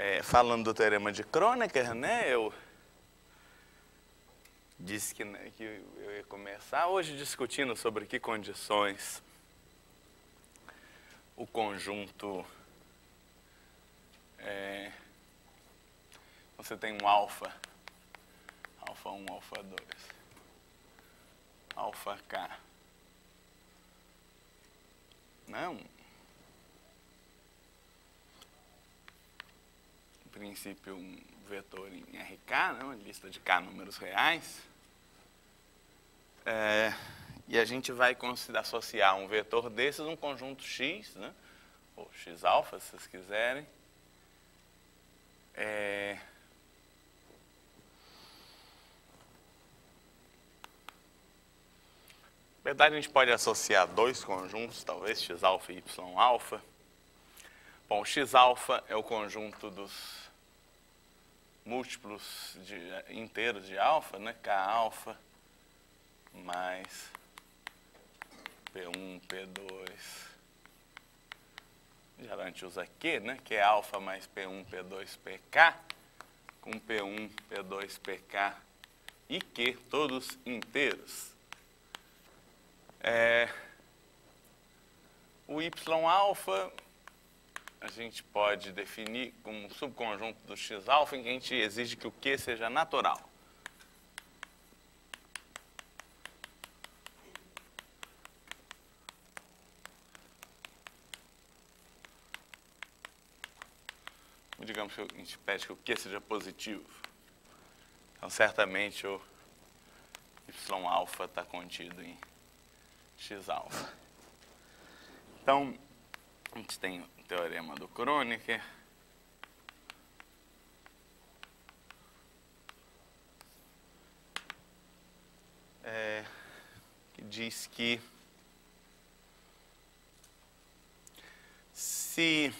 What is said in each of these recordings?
é, falando do teorema de Kronecker, né, eu disse que, né, que eu ia começar hoje discutindo sobre que condições o conjunto é, você tem um alfa, alfa 1, alfa 2, alfa k. Não. Em princípio, um vetor em RK, né, uma lista de K números reais. É, e a gente vai associar um vetor desses um conjunto X, né, ou X alfa, se vocês quiserem. É, Na verdade, a gente pode associar dois conjuntos, talvez x-alfa e y-alfa. Bom, x-alfa é o conjunto dos múltiplos de, inteiros de alfa, né? k-alfa mais p1, p2. Geralmente usa Q, né? que é alfa mais p1, p2, pk, com p1, p2, pk e Q, todos inteiros. É, o y-alfa a gente pode definir como um subconjunto do x-alfa em que a gente exige que o Q seja natural. Digamos que a gente pede que o Q seja positivo. Então, certamente, o y-alfa está contido em x-alfa. Então, a gente tem teorema do Kronecker. É, que diz que se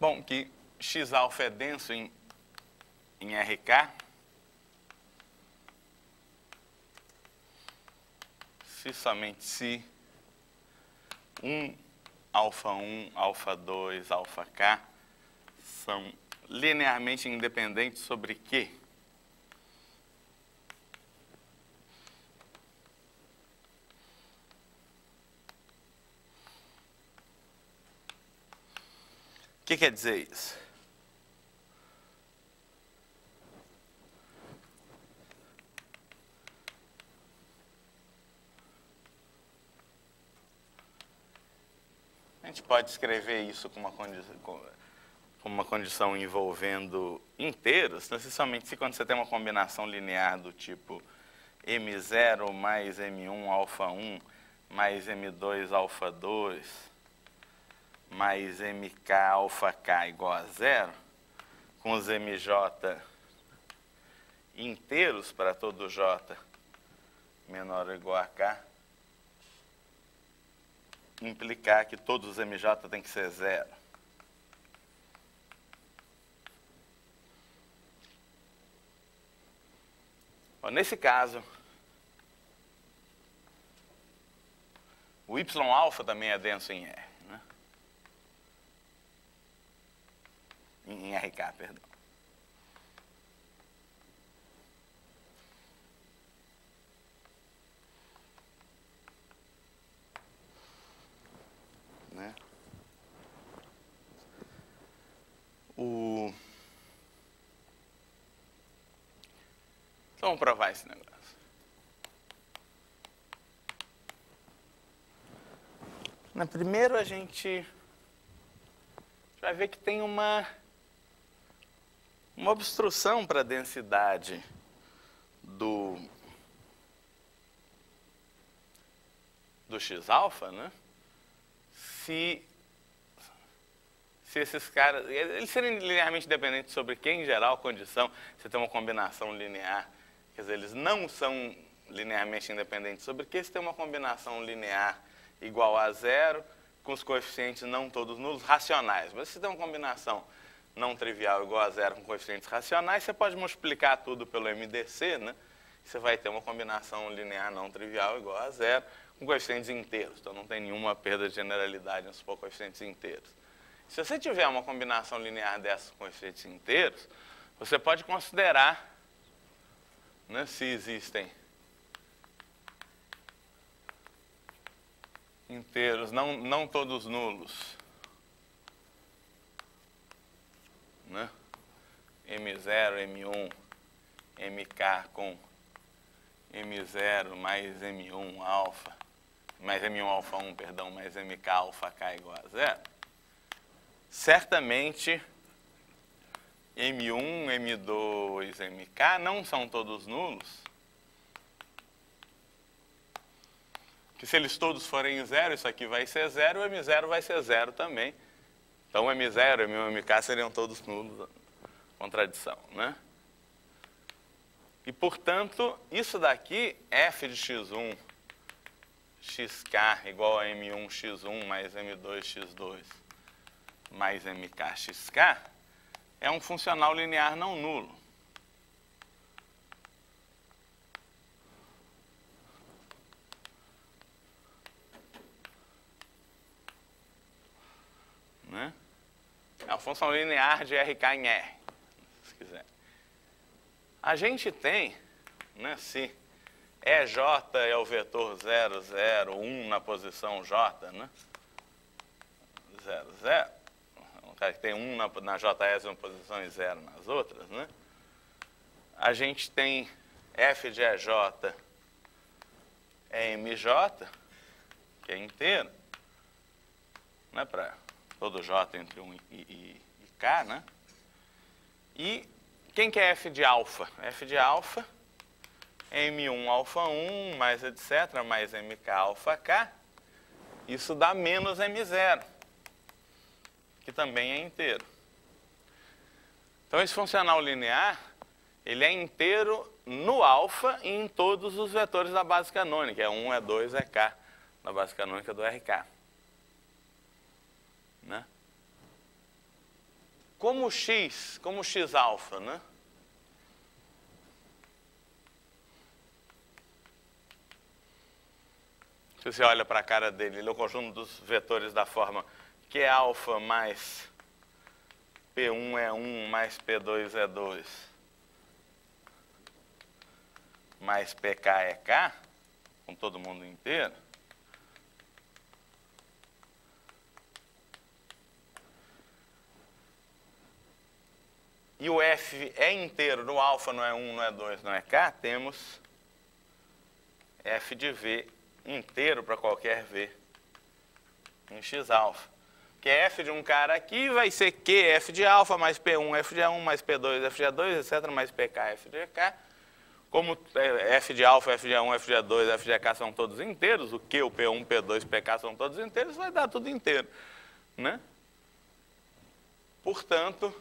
Bom, que x-alfa é denso em, em RK, se somente se 1, alfa 1, alfa 2, alfa k são linearmente independentes sobre Q. O que quer dizer isso? A gente pode escrever isso com uma condição, com uma condição envolvendo inteiros, necessariamente se quando você tem uma combinação linear do tipo M0 mais M1 alfa 1 mais M2 alfa 2 mais MK alfa K igual a zero, com os MJ inteiros para todo J menor ou igual a K, implicar que todos os MJ têm que ser zero. Bom, nesse caso, o Y-alfa também é denso em R. Né? Em RK, perdão. Né? O... Então, vamos provar esse negócio. Na primeiro a gente vai ver que tem uma uma obstrução para a densidade do do x-alfa, né? Se se esses caras, eles serem linearmente dependentes sobre quem, em geral, condição, você tem uma combinação linear, quer dizer, eles não são linearmente independentes sobre que, se tem uma combinação linear igual a zero, com os coeficientes não todos nulos, racionais. Mas se tem uma combinação não trivial igual a zero com coeficientes racionais, você pode multiplicar tudo pelo MDC, né? você vai ter uma combinação linear não trivial igual a zero, com coeficientes inteiros. Então não tem nenhuma perda de generalidade nos coeficientes inteiros. Se você tiver uma combinação linear dessas com coeficientes inteiros, você pode considerar né, se existem inteiros, não, não todos nulos. Né? M0, M1, MK com M0 mais M1 alfa, mais M1 alfa 1, perdão, mais MK alfa K igual a zero, certamente M1, M2, MK não são todos nulos. Que se eles todos forem zero, isso aqui vai ser zero, o M0 vai ser zero também. Então M0, M1, MK seriam todos nulos. Contradição, né? E, portanto, isso daqui, f de x1, xk igual a m1 x1 mais m2 x2 mais mk xk, é um funcional linear não nulo. Né? É uma função linear de RK em R, se quiser. A gente tem, né, se EJ é o vetor 0, 0, 1 na posição J, né? 0, 0 que tem 1 na, na JS uma posição e 0 nas outras, né? A gente tem f de EJ é MJ, que é inteiro, né? Para todo J entre 1 e, e, e K, né? E quem que é f de alfa? f de alfa M1 alfa 1 mais etc, mais MK alfa K, isso dá menos M0 que também é inteiro. Então, esse funcional linear, ele é inteiro no alfa e em todos os vetores da base canônica. É 1, é 2, é k, da base canônica do RK. Né? Como x, como x alfa, né? Se você olha para a cara dele, ele é o conjunto dos vetores da forma. Que é alfa mais P1 é 1 mais P2 é 2 mais PK é K, com todo mundo inteiro, e o F é inteiro, no alfa não é 1, não é 2, não é K, temos F de V inteiro para qualquer V em X alfa que é f de um cara aqui, vai ser Q, f de alfa, mais P1, f de A1, mais P2, f de A2, etc., mais PK, f de K. Como é, f de alfa, f de A1, f de A2, f de AK são todos inteiros, o Q, o P1, P2, PK são todos inteiros, vai dar tudo inteiro. Né? Portanto,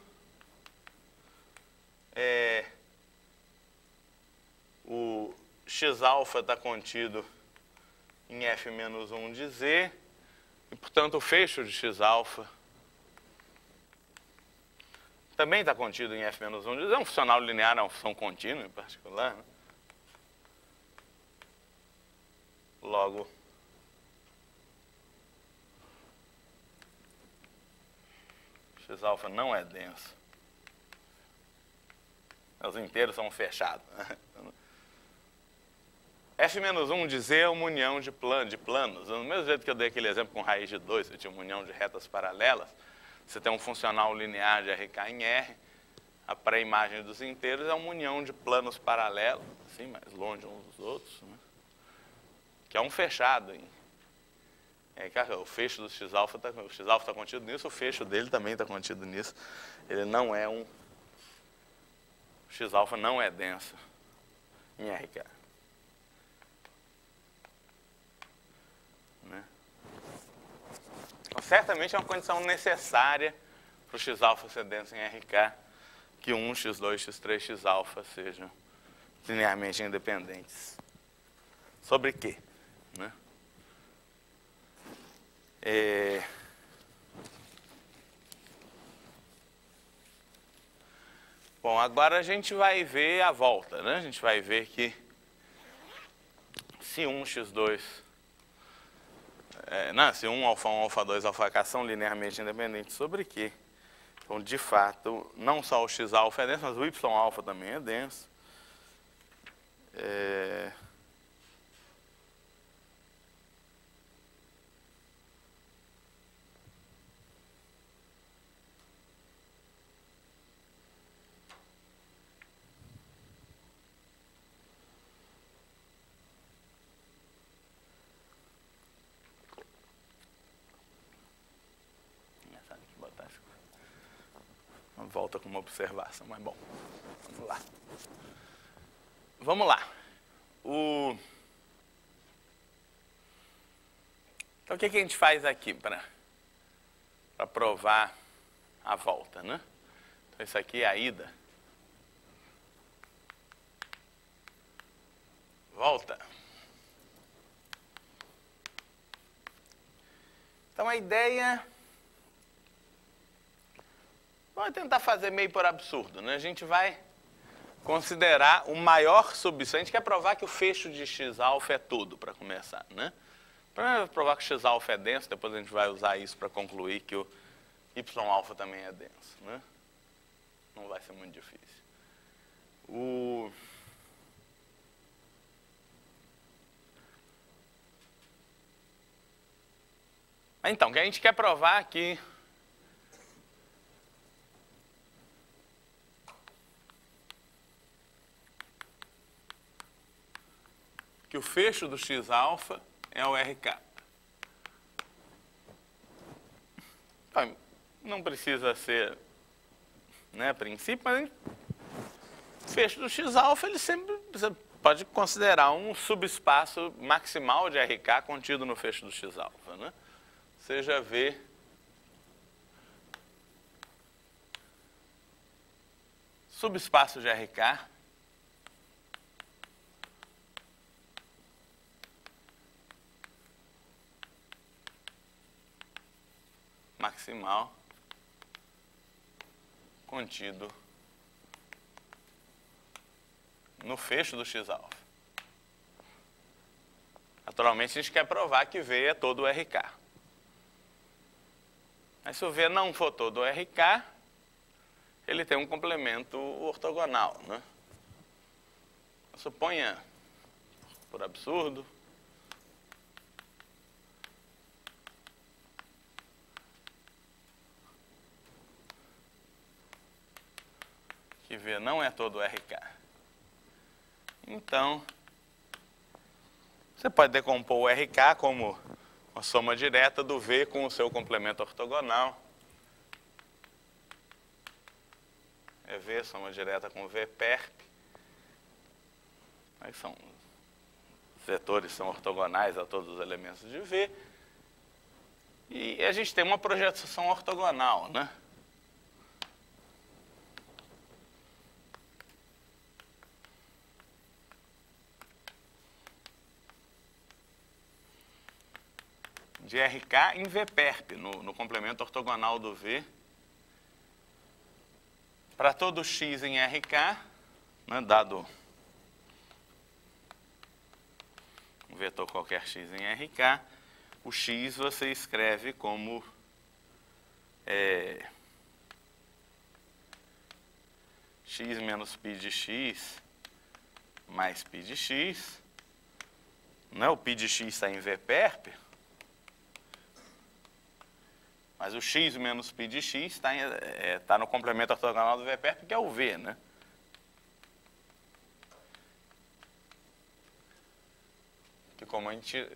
é, o x-alfa está contido em f menos 1 de z, e, portanto, o fecho de x-alfa também está contido em f-1. É um funcional linear, é uma função contínua em particular. Né? Logo, x-alfa não é denso. Os inteiros são fechados. Né? F-1 de Z é uma união de, plan, de planos. Do mesmo jeito que eu dei aquele exemplo com raiz de 2, você tinha uma união de retas paralelas, você tem um funcional linear de RK em R, a pré-imagem dos inteiros é uma união de planos paralelos, assim, mais longe uns dos outros, né? que é um fechado. Hein? É, o fecho do x-alfa está tá contido nisso, o fecho dele também está contido nisso. Ele não é um... X-alfa não é denso em RK. Então, certamente é uma condição necessária para o x-alfa ser denso em RK, que 1, x2, x3, x-alfa sejam linearmente independentes. Sobre quê? Né? É... Bom, agora a gente vai ver a volta, né? A gente vai ver que se 1, x2, é, não, se 1, alfa 1, alfa 2, alfa k são linearmente independentes sobre Q. Então, de fato, não só o x alfa é denso, mas o y alfa também é denso. É... volta com uma observação, mas bom, vamos lá. Vamos lá. O... Então, o que, que a gente faz aqui para provar a volta, né? Então, isso aqui é a ida. Volta. Então, a ideia Vamos tentar fazer meio por absurdo, né? A gente vai considerar o maior subsídio. A gente quer provar que o fecho de x-alfa é tudo, para começar, né? Para provar que x-alfa é denso, depois a gente vai usar isso para concluir que o y-alfa também é denso, né? Não vai ser muito difícil. O... Então, o que a gente quer provar aqui que o fecho do x-alfa é o RK. Não precisa ser né, princípio, mas o fecho do x-alfa ele sempre você pode considerar um subespaço maximal de RK contido no fecho do x-alfa. Né? Seja V subespaço de RK maximal contido no fecho do x-alfa. Naturalmente, a gente quer provar que V é todo o RK. Mas se o V não for todo o RK, ele tem um complemento ortogonal. Né? Suponha, por absurdo, que V não é todo RK. Então, você pode decompor o RK como uma soma direta do V com o seu complemento ortogonal. É V, soma direta com V perp. Aí são, os vetores são ortogonais a todos os elementos de V. E a gente tem uma projeção ortogonal, né? de RK em VPERP, no, no complemento ortogonal do V. Para todo x em RK, né, dado um vetor qualquer x em RK, o x você escreve como é, x menos π de x mais π de x. Né? O π de x está em VPERP, mas o x menos π de x está é, tá no complemento ortogonal do VPR, porque é o V, né? Que como a gente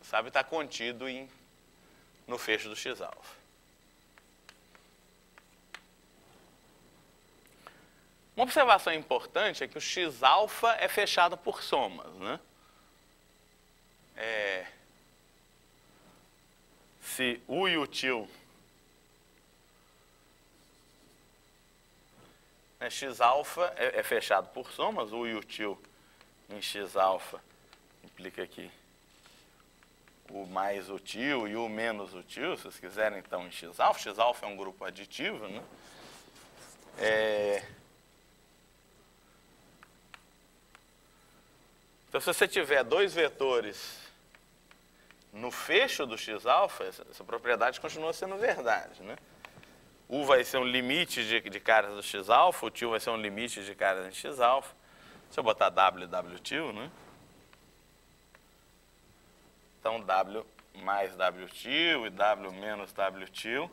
sabe, está contido em, no fecho do x-alfa. Uma observação importante é que o x-alfa é fechado por somas, né? É, se U e o tio né, x alfa é, é, fechado por somas, o tio em x alfa implica aqui o mais o tio e o menos o tio, se vocês quiserem então em x alfa, x alfa é um grupo aditivo, né? É... Então, se você tiver dois vetores no fecho do x-alfa, essa, propriedade continua sendo verdade. Né? U vai ser um limite de, de caras do x-alfa, o tio vai ser um limite de caras em x-alfa. Deixa eu botar W W tio, né? Então, W mais W tio e W menos W tio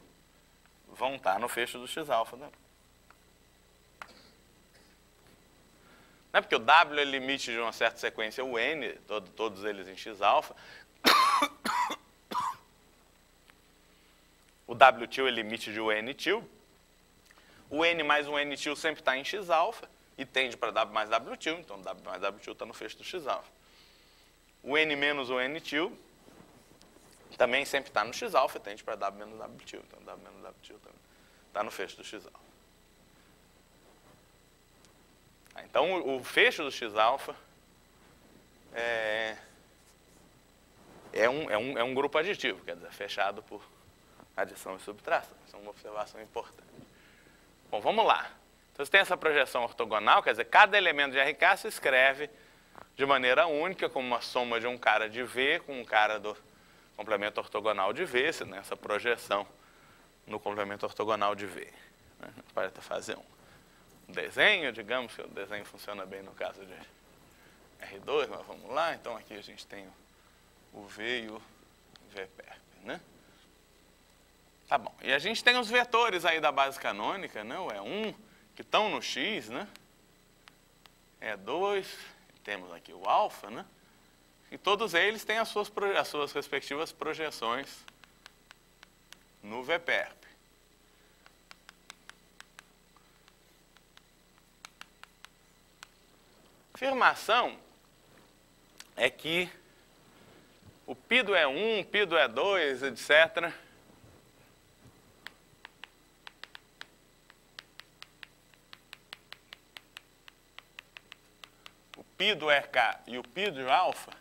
vão estar no fecho do x-alfa. Né? Não é porque o W é limite de uma certa sequência, o N, todo, todos eles em x-alfa. O W tio é limite de tio. O N mais o N tio sempre está em x-alfa e tende para W mais W tio, então W mais W tio está no fecho do x-alfa. O N menos o N tio também sempre está no x-alfa, tende para W menos W tio, então W menos W tio também está no fecho do x-alfa. Então, o fecho do x-alfa é, é, um, é, um, é um grupo aditivo, quer dizer, fechado por adição e subtração. Isso é uma observação importante. Bom, vamos lá. Então, você tem essa projeção ortogonal, quer dizer, cada elemento de RK se escreve de maneira única, como uma soma de um cara de V com um cara do complemento ortogonal de V, nessa projeção no complemento ortogonal de V. Né? Pode até fazer um desenho, digamos que o desenho funciona bem no caso de R2, mas vamos lá. Então, aqui a gente tem o V e o VPERP, né? Tá bom. E a gente tem os vetores aí da base canônica, né? O E1, que estão no X, né? E2, temos aqui o alfa, né? E todos eles têm as suas, as suas respectivas projeções no VPERP. Afirmação é que o PIDO é 1, PIDO é 2, etc. O PIDO RK e o PIDO alfa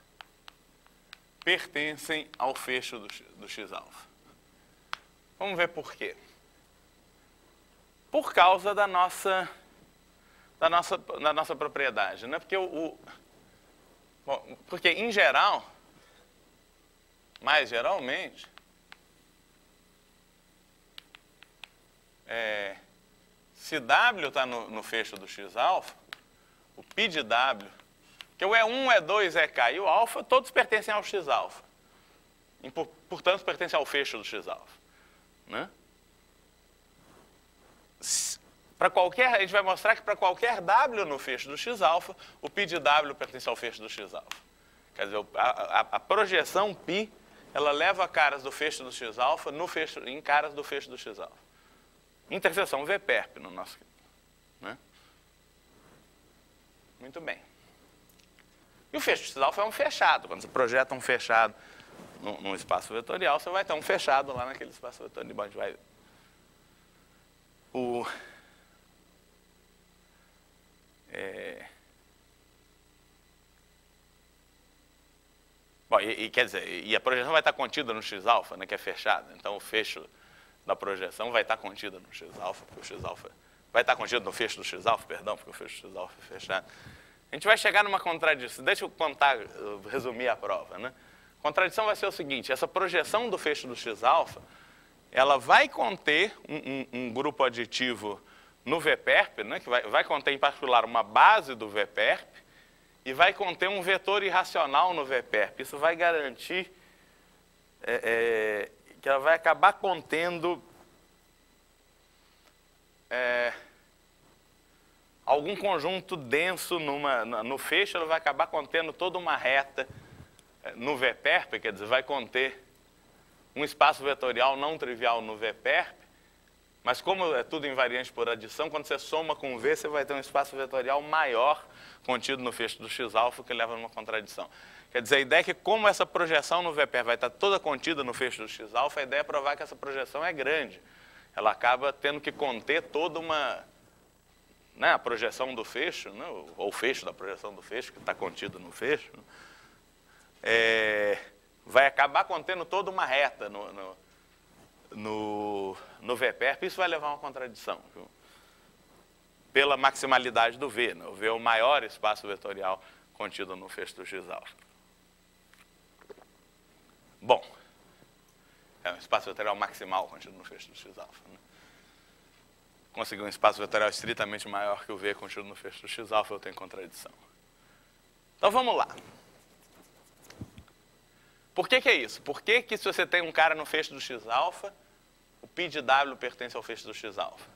pertencem ao fecho do, do X-alfa. Vamos ver por quê. Por causa da nossa, da nossa, da nossa propriedade. Né? Porque, o, o bom, porque, em geral, mais geralmente, é, se W está no, no fecho do X-alfa, o π de W que o E1, E2, EK e o alfa, todos pertencem ao X-alfa. Portanto, pertencem ao fecho do X-alfa. Né? Para qualquer, a gente vai mostrar que para qualquer W no fecho do X-alfa, o π de W pertence ao fecho do X-alfa. Quer dizer, a, a, a, projeção π, ela leva caras do fecho do X-alfa em caras do fecho do X-alfa. Interseção VPERP no nosso né? Muito bem. E o de alfa é um fechado. Quando você projeta um fechado num, num, espaço vetorial, você vai ter um fechado lá naquele espaço vetorial. A gente vai... O... É... Bom, e, e, quer dizer, e a projeção vai estar contida no x-alfa, né, que é fechado. Então, o fecho da projeção vai estar contido no x-alfa, porque o x-alfa vai estar contido no fecho do x-alfa, perdão, porque o fecho do x-alfa é fechado. A gente vai chegar numa contradição. Deixa eu contar, resumir a prova. Né? A contradição vai ser o seguinte: essa projeção do fecho do x-alfa, ela vai conter um, um, um, grupo aditivo no VPERP, né, que vai, vai conter em particular uma base do VPERP, e vai conter um vetor irracional no VPERP. Isso vai garantir é, é, que ela vai acabar contendo. É, algum conjunto denso numa, no fecho, ele vai acabar contendo toda uma reta eh, no VPERP, quer dizer, vai conter um espaço vetorial não trivial no VPERP, mas como é tudo invariante por adição, quando você soma com V, você vai ter um espaço vetorial maior contido no fecho do x-alfa, que leva a uma contradição. Quer dizer, a ideia é que como essa projeção no VPERP vai estar toda contida no fecho do x-alfa, a ideia é provar que essa projeção é grande. Ela acaba tendo que conter toda uma né, a projeção do fecho, né, ou o fecho da projeção do fecho, que está contido no fecho, é, vai acabar contendo toda uma reta no, no, no, no VPERP, isso vai levar a uma contradição. Viu? Pela maximalidade do V. Né? O V é o maior espaço vetorial contido no fecho do x alfa. Bom, é um espaço vetorial maximal contido no fecho do x alfa. Né? Conseguir um espaço vetorial estritamente maior que o V contido no fecho do x alfa, eu tenho contradição. Então vamos lá. Por que, que é isso? Por que, que se você tem um cara no fecho do x alfa, o π de W pertence ao fecho do x alfa?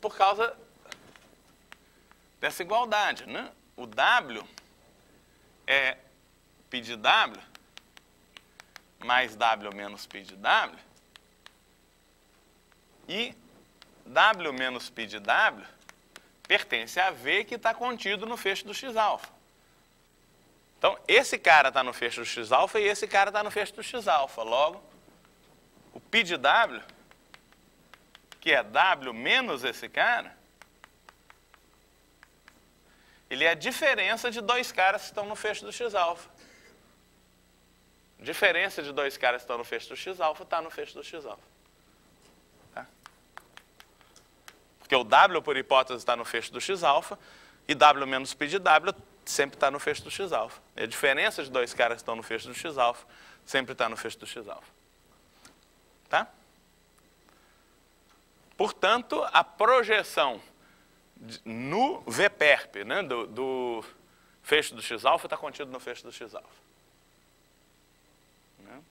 Por causa dessa igualdade, né? O W é π de W mais W menos π de W e W menos π de W pertence a V que está contido no fecho do x alfa. Então, esse cara está no fecho do x alfa e esse cara está no fecho do x alfa. Logo, o π de W, que é W menos esse cara, ele é a diferença de dois caras que estão no fecho do x alfa. Diferença de dois caras que estão no fecho do x alfa está no fecho do x alfa. Tá? Porque o W, por hipótese, está no fecho do x alfa e W menos π de W sempre está no fecho do x-alfa. A diferença de dois caras que estão no fecho do x-alfa sempre está no fecho do x-alfa. Tá? Portanto, a projeção no VPERP né, do, do fecho do x-alfa está contido no fecho do x-alfa. Né?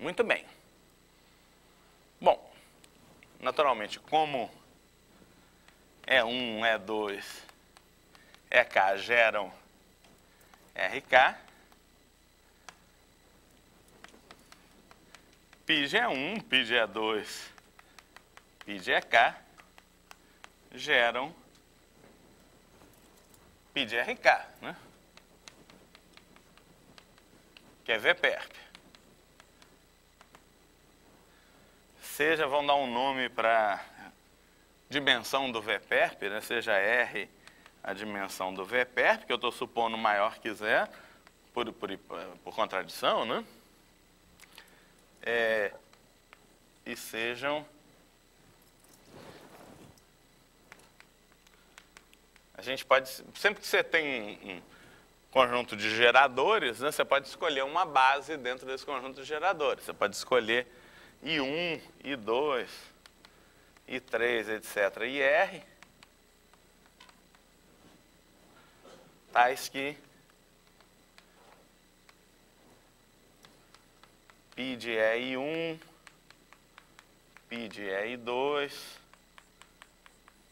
Muito bem. Bom, naturalmente, como e1, E2, EK geram RK. PIG é 1, PIG é 2, PIG é K, geram PIG RK, né? que é VPERP. Seja, vamos dar um nome para dimensão do VPERP, né, seja R a dimensão do VPERP, que eu estou supondo maior que zero, por, por, por contradição, né? É, e sejam a gente pode sempre que você tem um, conjunto de geradores, né, você pode escolher uma base dentro desse conjunto de geradores. Você pode escolher I1, I2, I3, etc., e R, tais que PID é I1, PID é I2,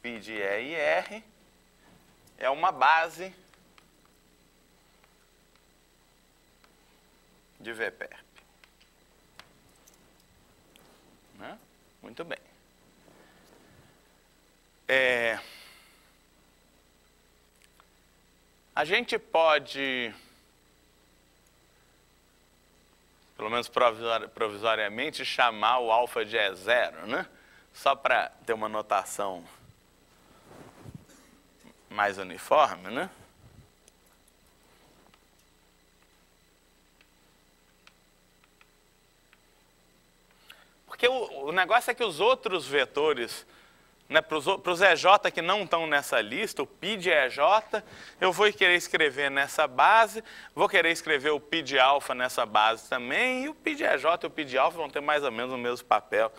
PID é IR, é uma base de VPERP. Né? Muito bem. É, a gente pode, pelo menos provisoriamente, chamar o alfa de E0, né? Só para ter uma notação mais uniforme, né? Porque o, o negócio é que os outros vetores né, para os EJ que não estão nessa lista, o PID EJ, eu vou querer escrever nessa base, vou querer escrever o PID alfa nessa base também, e o PID EJ e o PID alfa vão ter mais ou menos o mesmo papel.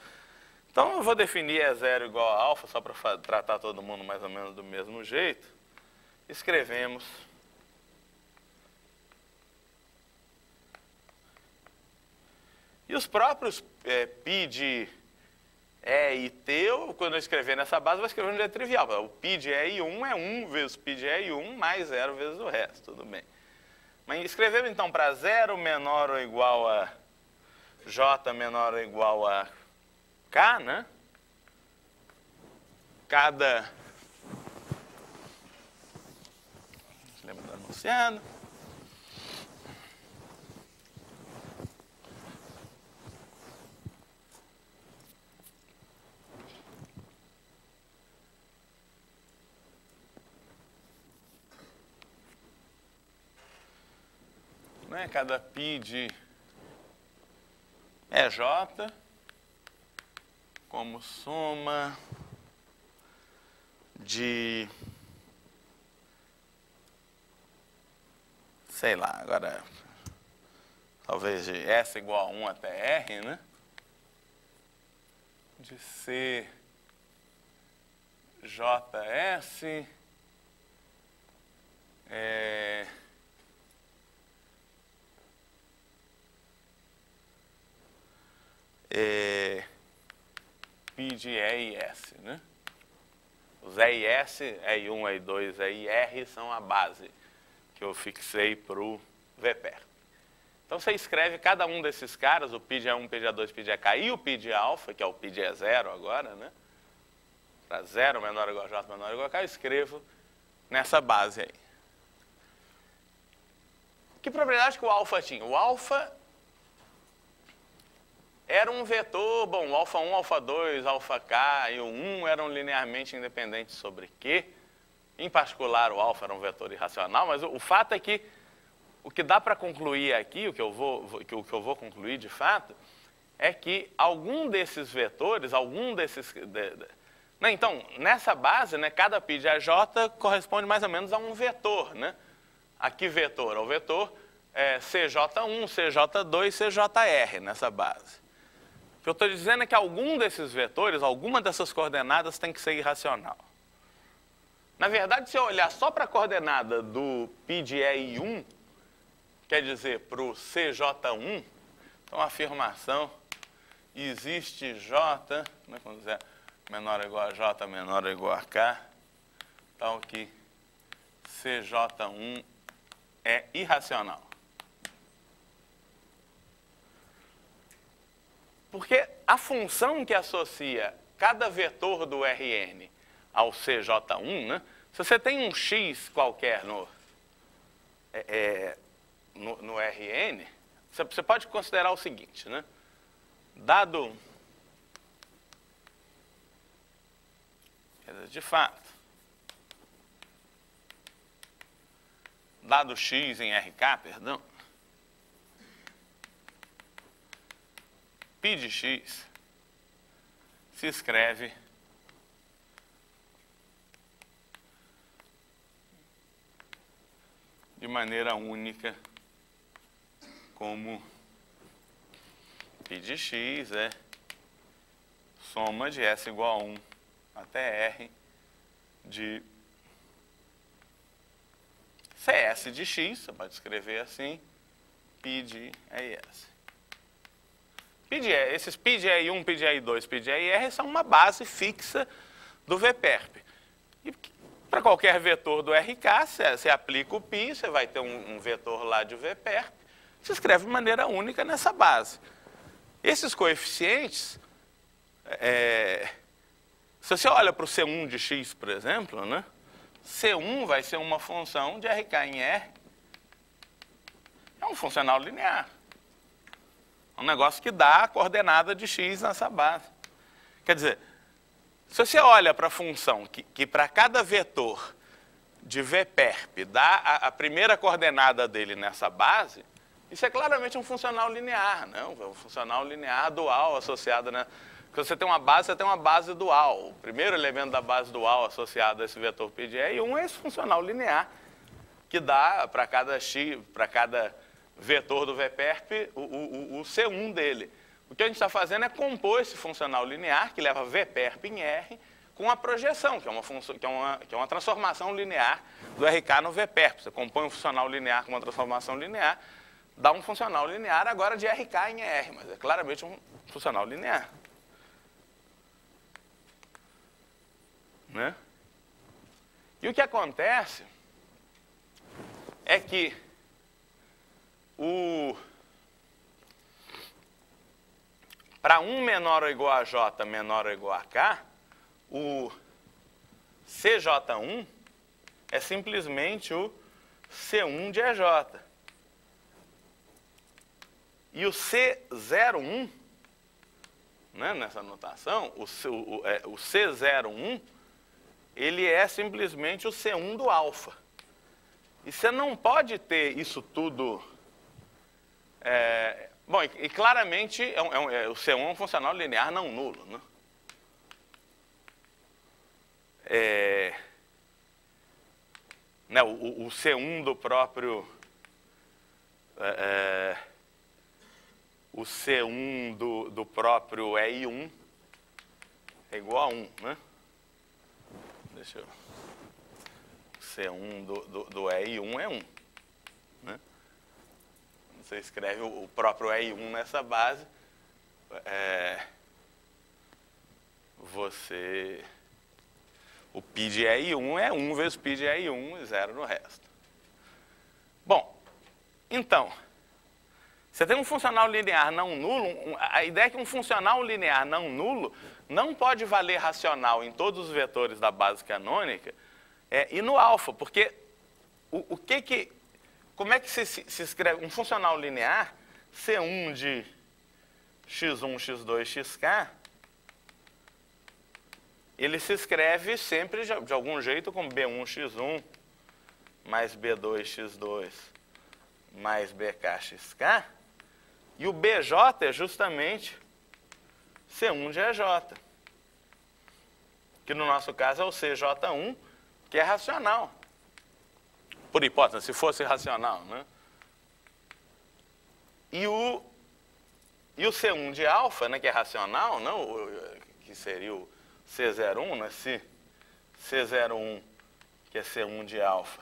Então eu vou definir E0 igual a alfa, só para tratar todo mundo mais ou menos do mesmo jeito. Escrevemos E os próprios é, PID é e T, quando eu escrever nessa base, eu vou escrever um jeito trivial. O pi de E e 1 é 1 vezes pi de E e 1 mais 0 vezes o resto, tudo bem. Mas escrevendo então para 0 menor ou igual a J menor ou igual a K, né? Cada... Lembra do anunciado? Cada pi de EJ como soma de sei lá, agora talvez de S igual a 1 até R, né? De C JS é é, P de E e S, né? Os E e S, E1, E2, E e R são a base que eu fixei para o VPER. Então você escreve cada um desses caras, o PID E1, PID E2, PID EK e o PID alfa, que é o PID E0 agora, né? Para 0 menor ou igual a J menor ou igual a K, eu escrevo nessa base aí. Que propriedade que o alfa tinha? O alfa era um vetor, bom, o alfa 1, alfa 2, alfa k e o 1 eram linearmente independentes sobre Q. Em particular, o alfa era um vetor irracional, mas o, o fato é que o que dá para concluir aqui, o que, eu vou, o que eu vou concluir de fato, é que algum desses vetores, algum desses... De, de, né, então, nessa base, né, cada π de AJ corresponde mais ou menos a um vetor. Né? A que vetor? O vetor é CJ1, CJ2, CJR nessa base. Que eu estou dizendo é que algum desses vetores, alguma dessas coordenadas tem que ser irracional. Na verdade, se eu olhar só para a coordenada do π de E1, quer dizer, para o CJ1, então a afirmação existe J, como é que dizer, menor ou igual a J, menor ou igual a K, tal que CJ1 é irracional. Porque a função que associa cada vetor do Rn ao CJ1, né? se você tem um x qualquer no, é, é no, no, Rn, você pode considerar o seguinte, né? dado, de fato, dado x em Rk, perdão, π de x se escreve de maneira única como π de x é soma de S igual a 1 até R de CS de x, você pode escrever assim, π de ES. PDE, esses PDE1, PDE2, PDE-R são uma base fixa do VPERP. E para qualquer vetor do RK, você, aplica o pi, você vai ter um, um vetor lá de VPERP, se escreve de maneira única nessa base. Esses coeficientes, é, se você olha para o C1 de x, por exemplo, né, C1 vai ser uma função de RK em R. É um funcional linear. É um negócio que dá a coordenada de x nessa base. Quer dizer, se você olha para a função que, que para cada vetor de VPERP dá a, a, primeira coordenada dele nessa base, isso é claramente um funcional linear, né? um funcional linear dual associado, né? Porque você tem uma base, você tem uma base dual. O primeiro elemento da base dual associado a esse vetor PDE e um é esse funcional linear que dá para cada x, para cada vetor do VPERP, o, o, o C1 dele. O que a gente está fazendo é compor esse funcional linear, que leva VPERP em R, com a projeção, que é uma, função, que é uma, que é uma transformação linear do RK no VPERP. Você compõe um funcional linear com uma transformação linear, dá um funcional linear agora de RK em R, mas é claramente um funcional linear. Né? E o que acontece é que o para 1 menor ou igual a j menor ou igual a k, o CJ1 é simplesmente o C1 de EJ. E o C01, né, nessa notação, o, o, é, o C01, ele é simplesmente o C1 do alfa. E você não pode ter isso tudo é, bom, e, e claramente é um, é um, é, o C1 é um funcional linear não nulo. Né? É, né, o, o, C1 do próprio é, o C1 do, do próprio EI1 é igual a 1, né? Deixa eu... C1 do, do, do EI1 é 1. Você escreve o próprio EI1 nessa base, é, você... O de EI1 é 1 vezes de EI1 e 0 no resto. Bom, então, você tem um funcional linear não nulo, a ideia é que um funcional linear não nulo não pode valer racional em todos os vetores da base canônica é, e no alfa, porque o, o que que, como é que se, se, escreve um funcional linear, C1 de x1, x2, xk, ele se escreve sempre de, de algum jeito como B1, x1, mais B2, x2, mais BK, xk, e o BJ é justamente C1 de EJ, que no nosso caso é o CJ1, que é racional. Por hipótese, se fosse racional, né? E o, e o C1 de alfa, né, que é racional, o, que seria o C01, né, se C01, que é C1 de alfa,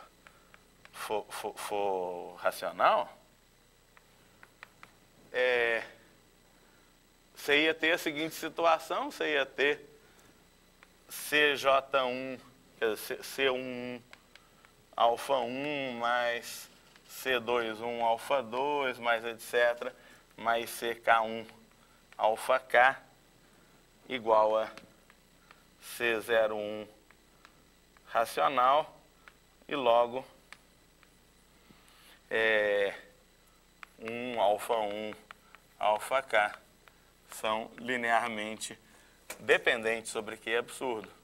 for, for, for racional, é, você ia ter a seguinte situação, você ia ter CJ1 C1 alfa 1 mais C21 alfa 2 mais etc. mais CK1 alfa K igual a C01 racional e logo é, 1 alfa 1 alfa K são linearmente dependentes sobre Q absurdo.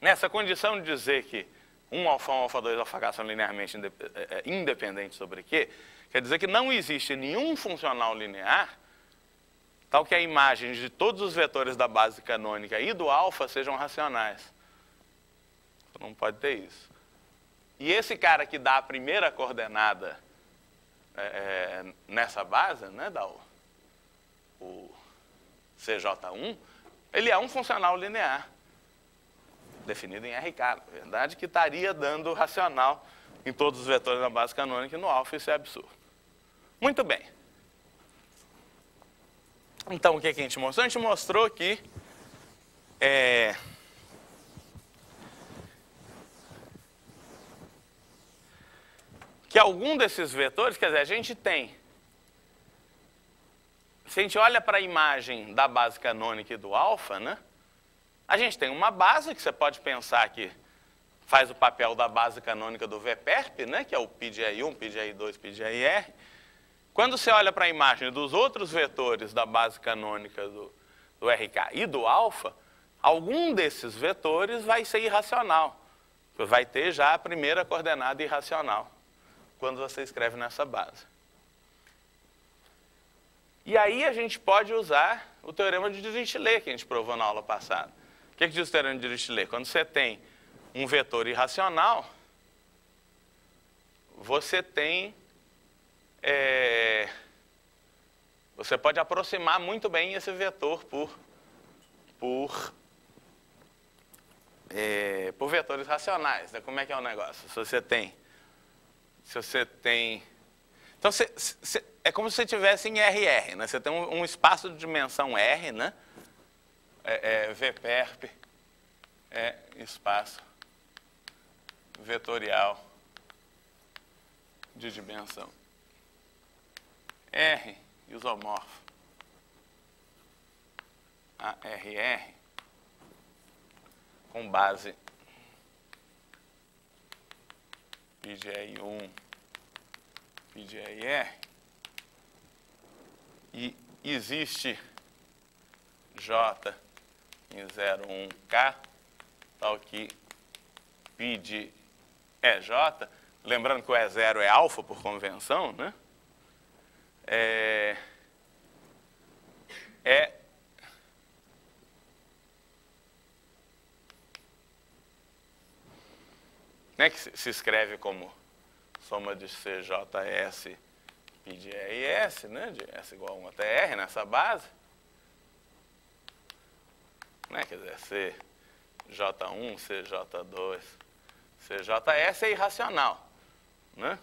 Nessa condição de dizer que um alfa 1, alfa 2, alfa k são linearmente é, é, independentes sobre Q, quer dizer que não existe nenhum funcional linear tal que a imagem de todos os vetores da base canônica e do alfa sejam racionais. Você não pode ter isso. E esse cara que dá a primeira coordenada é, é nessa base, né, o, o CJ1, ele é um funcional linear definido em RK, na verdade, que estaria dando racional em todos os vetores da base canônica e no alfa, isso é absurdo. Muito bem. Então, o que, que a gente mostrou? A gente mostrou que é, que algum desses vetores, quer dizer, a gente tem, se a gente olha para a imagem da base canônica e do alfa, né, a gente tem uma base que você pode pensar que faz o papel da base canônica do VPERP, né, que é o PGI1, PGI2, PGIR. Quando você olha para a imagem dos outros vetores da base canônica do, do RK e do alfa, algum desses vetores vai ser irracional. Vai ter já a primeira coordenada irracional, quando você escreve nessa base. E aí a gente pode usar o teorema de Dirichlet, que a gente provou na aula passada. O que, que diz o teorema de Dirichlet? Quando você tem um vetor irracional, você tem. É, você pode aproximar muito bem esse vetor por, por, é, por vetores racionais. Né? Como é que é o negócio? Se você tem. Se você tem. Então, você, é como se você tivesse em RR. Né? Você tem um, um espaço de dimensão R, né? É, é, VPERP é espaço vetorial de dimensão. R isomorfo. ARR com base PGI1, PGIR e existe J em 01K, tal que de EJ, lembrando que o E0 é alfa por convenção, né? É, é né, que se escreve como soma de CJS pi de RS, né, de S igual a 1 até R nessa base. Né, quer dizer, CJ1, CJ2, CJS é irracional. Né?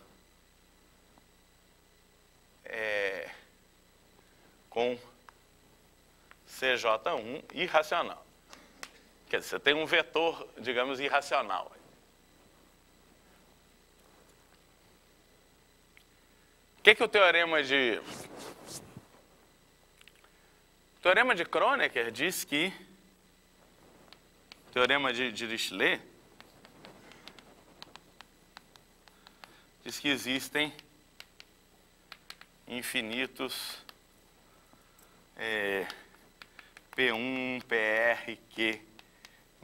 É, com CJ1 irracional. Quer dizer, você tem um vetor, digamos, irracional. O que, que o teorema de. O teorema de Kronecker diz que. Teorema de, de Dirichlet diz que existem infinitos é, P1, PR, Q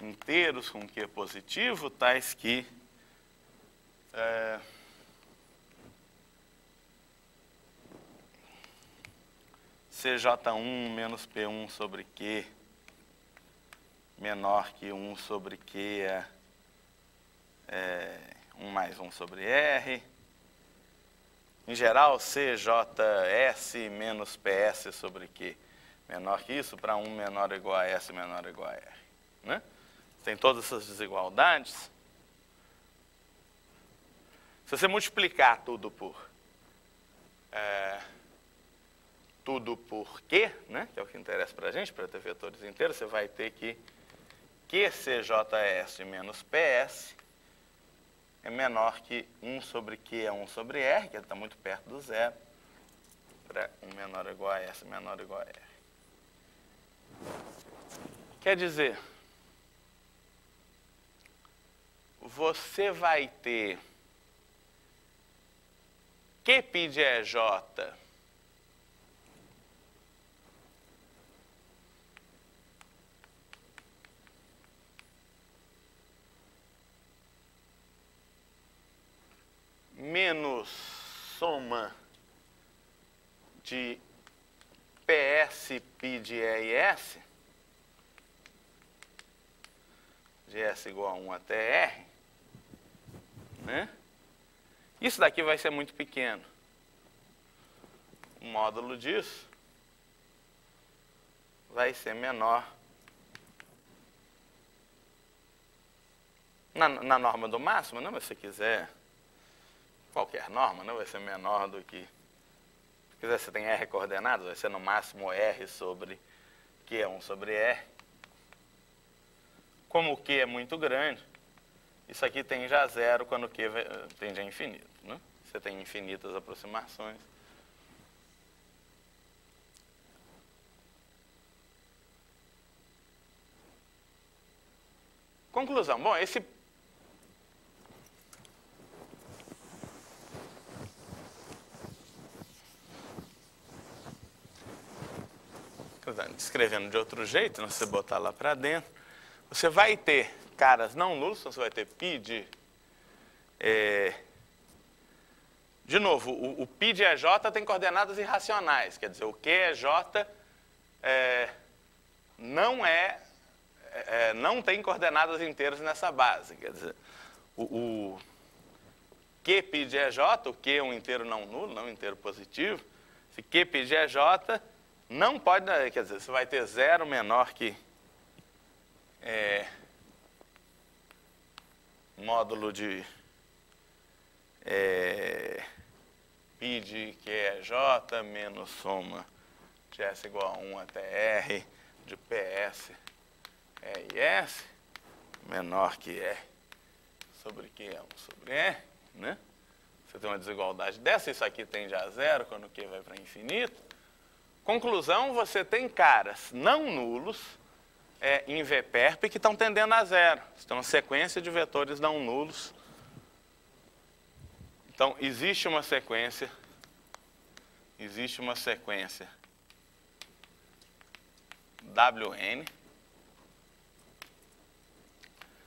inteiros com Q positivo, tais que. É, CJ1 menos P1 sobre Q menor que 1 sobre Q é, é 1 mais 1 sobre R. Em geral, CJS menos PS sobre Q menor que isso, para 1 menor ou igual a S menor ou igual a R. Né? Tem todas essas desigualdades. Se você multiplicar tudo por é, tudo por Q, né, que é o que interessa para a gente, para ter vetores inteiros, você vai ter que QCJS menos PS é menor que 1 sobre Q é 1 sobre R, que está muito perto do zero, para 1 menor ou igual a S menor ou igual a R. Quer dizer, você vai ter QPI menos soma de PS pi de E S, de S igual a 1 até R, né? Isso daqui vai ser muito pequeno. O módulo disso vai ser menor na, na norma do máximo, não, mas se quiser qualquer norma, não vai ser menor do que. Se quiser, você tem R coordenadas, vai ser no máximo R sobre Q é 1 sobre R. Como o Q é muito grande, isso aqui tende a zero quando o Q tende a infinito. Né? Você tem infinitas aproximações. Conclusão. Bom, esse escrevendo de outro jeito, não você botar lá para dentro, você vai ter caras não nulos, então você vai ter π de... É, de novo, o, o de EJ tem coordenadas irracionais, quer dizer, o QEJ é, não é, é, não tem coordenadas inteiras nessa base, quer dizer, o, o QP de EJ, o Q é um inteiro não nulo, não um inteiro positivo, esse QP de EJ não pode, quer dizer, você vai ter zero menor que é, módulo de é, de que é j menos soma de s igual a 1 até r de ps e s menor que e sobre q é 1 sobre e, né? Você tem uma desigualdade dessa, isso aqui tende a zero quando q vai para infinito. Conclusão, você tem caras não nulos é, em VPERP que estão tendendo a zero. Então, uma sequência de vetores não nulos. Então, existe uma sequência, existe uma sequência WN,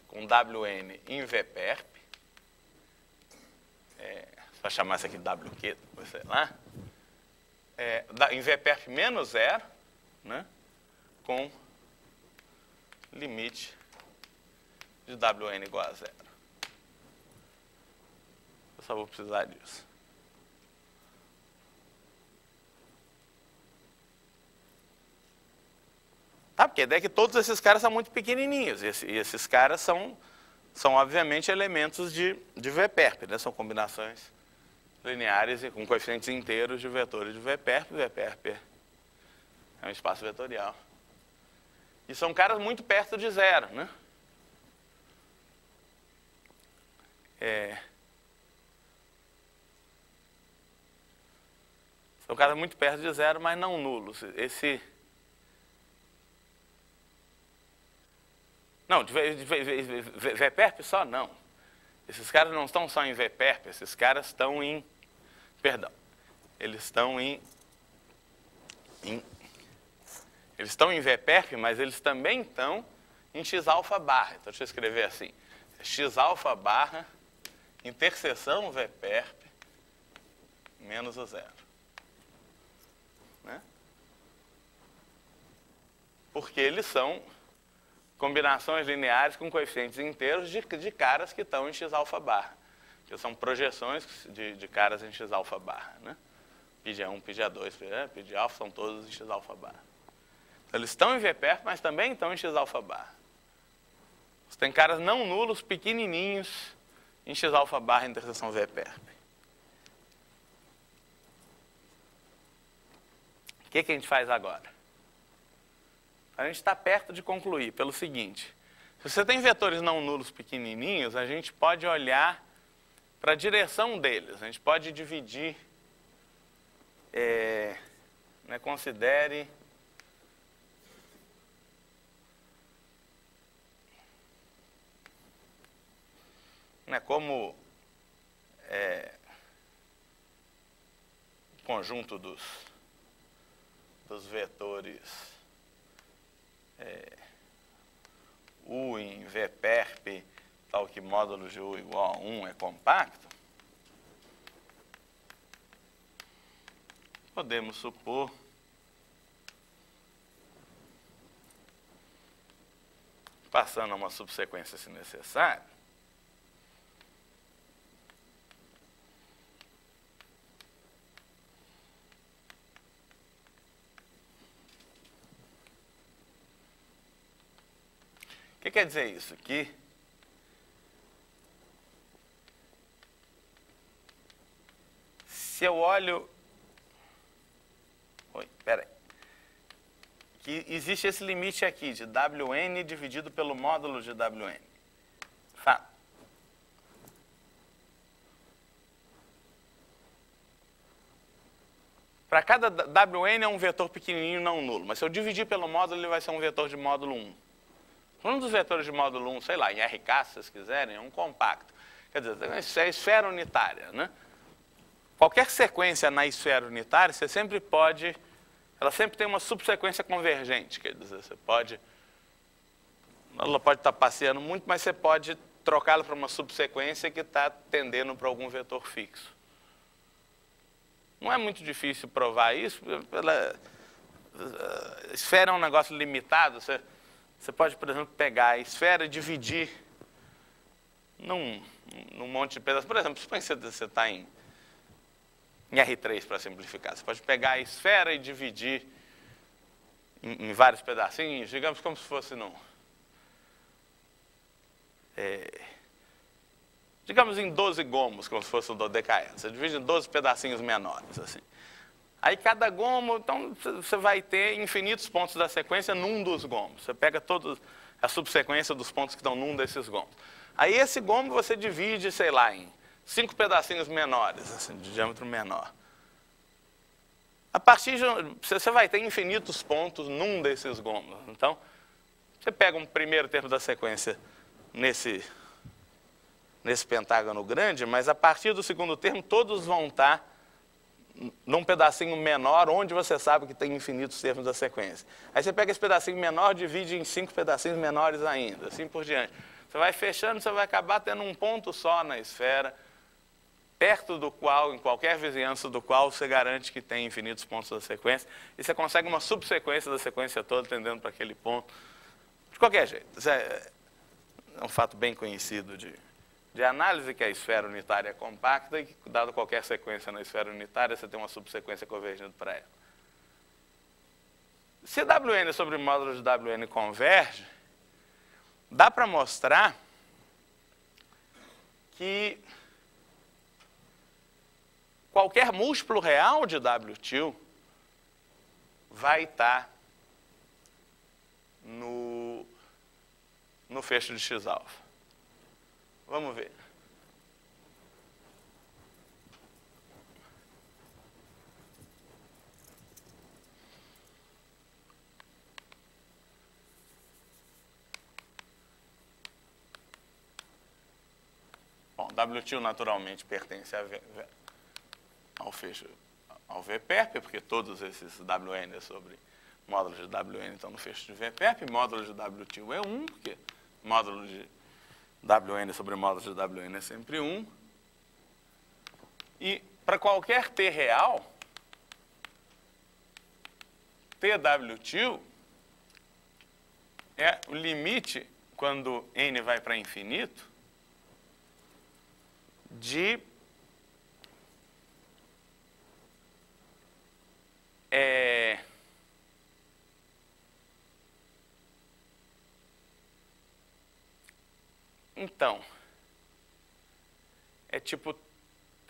com WN em VPERP, é, só chamar isso aqui de WQ, sei lá, é, em VPF menos zero, né, com limite de WN igual a zero. Eu só vou precisar disso. Tá? Porque a ideia é que todos esses caras são muito pequenininhos. E, e esses caras são, são, obviamente, elementos de, de VPERP. Né? São combinações lineares e com coeficientes inteiros de vetores de VPERP. VPERP é um espaço vetorial. E são caras muito perto de zero. Né? É... São caras muito perto de zero, mas não nulos. Esse Não, de VPERP só não. Esses caras não estão só em VPERP, esses caras estão em. Perdão. Eles estão em. em eles estão em VPERP, mas eles também estão em X alfa barra. Então deixa eu escrever assim. X alfa barra, interseção VPERP, menos o zero. Né? Porque eles são combinações lineares com coeficientes inteiros de, de caras que estão em x alfa barra, que são projeções de, de caras em x alfa barra. Né? PID1, PID2, PID alfa são todos em x alfa barra. Então, eles estão em VPERF, mas também estão em x alfa barra. Você tem caras não nulos, pequenininhos, em x alfa barra interseção VPERF. O que, que a gente faz agora? A gente está perto de concluir pelo seguinte. Se você tem vetores não nulos pequenininhos, a gente pode olhar para a direção deles. A gente pode dividir, é, né, considere né, como é, conjunto dos, dos vetores é, U em VPERP, tal que módulo de U igual a 1 é compacto, podemos supor passando a uma subsequência se necessário, O que quer dizer isso? Que se eu olho. Oi, peraí. Que existe esse limite aqui de Wn dividido pelo módulo de Wn. Fato. Para cada Wn é um vetor pequenininho não nulo, mas se eu dividir pelo módulo, ele vai ser um vetor de módulo 1. Um dos vetores de módulo 1, sei lá, em RK, se vocês quiserem, é um compacto. Quer dizer, é a esfera unitária. Né? Qualquer sequência na esfera unitária, você sempre pode. Ela sempre tem uma subsequência convergente. Quer dizer, você pode. Ela pode estar passeando muito, mas você pode trocá-la para uma subsequência que está tendendo para algum vetor fixo. Não é muito difícil provar isso. Pela, a esfera é um negócio limitado. Você, você pode, por exemplo, pegar a esfera e dividir num, num monte de pedaços. Por exemplo, que você está em, em R3 para simplificar. Você pode pegar a esfera e dividir em, em vários pedacinhos, digamos como se fosse num. É, digamos em 12 gomos, como se fosse um dodecaedro. Você divide em 12 pedacinhos menores, assim. Aí cada gomo, então você vai ter infinitos pontos da sequência num dos gomos. Você pega toda a subsequência dos pontos que estão num desses gomos. Aí esse gomo você divide, sei lá, em cinco pedacinhos menores, assim, de diâmetro menor. A partir de. Você vai ter infinitos pontos num desses gomos. Então, você pega um primeiro termo da sequência nesse, nesse pentágono grande, mas a partir do segundo termo, todos vão estar num pedacinho menor, onde você sabe que tem infinitos termos da sequência. Aí você pega esse pedacinho menor, divide em cinco pedacinhos menores ainda, assim por diante. Você vai fechando, você vai acabar tendo um ponto só na esfera, perto do qual, em qualquer vizinhança do qual, você garante que tem infinitos pontos da sequência, e você consegue uma subsequência da sequência toda tendendo para aquele ponto. De qualquer jeito, é, é um fato bem conhecido de, de análise, que é a esfera unitária compacta, e dado qualquer sequência na esfera unitária, você tem uma subsequência convergindo para ela. Se Wn sobre módulo de Wn converge, dá para mostrar que qualquer múltiplo real de W vai estar no, no fecho de x-alfa. Vamos ver. Bom, WTIL naturalmente pertence ao fecho, ao VPERP, porque todos esses WN sobre módulos de WN estão no fecho de VPERP, módulo de WTIL é 1, porque módulo de WN sobre módulos de WN é sempre 1. E para qualquer T real, TWTIL é o limite, quando n vai para infinito, de é, Então, é tipo,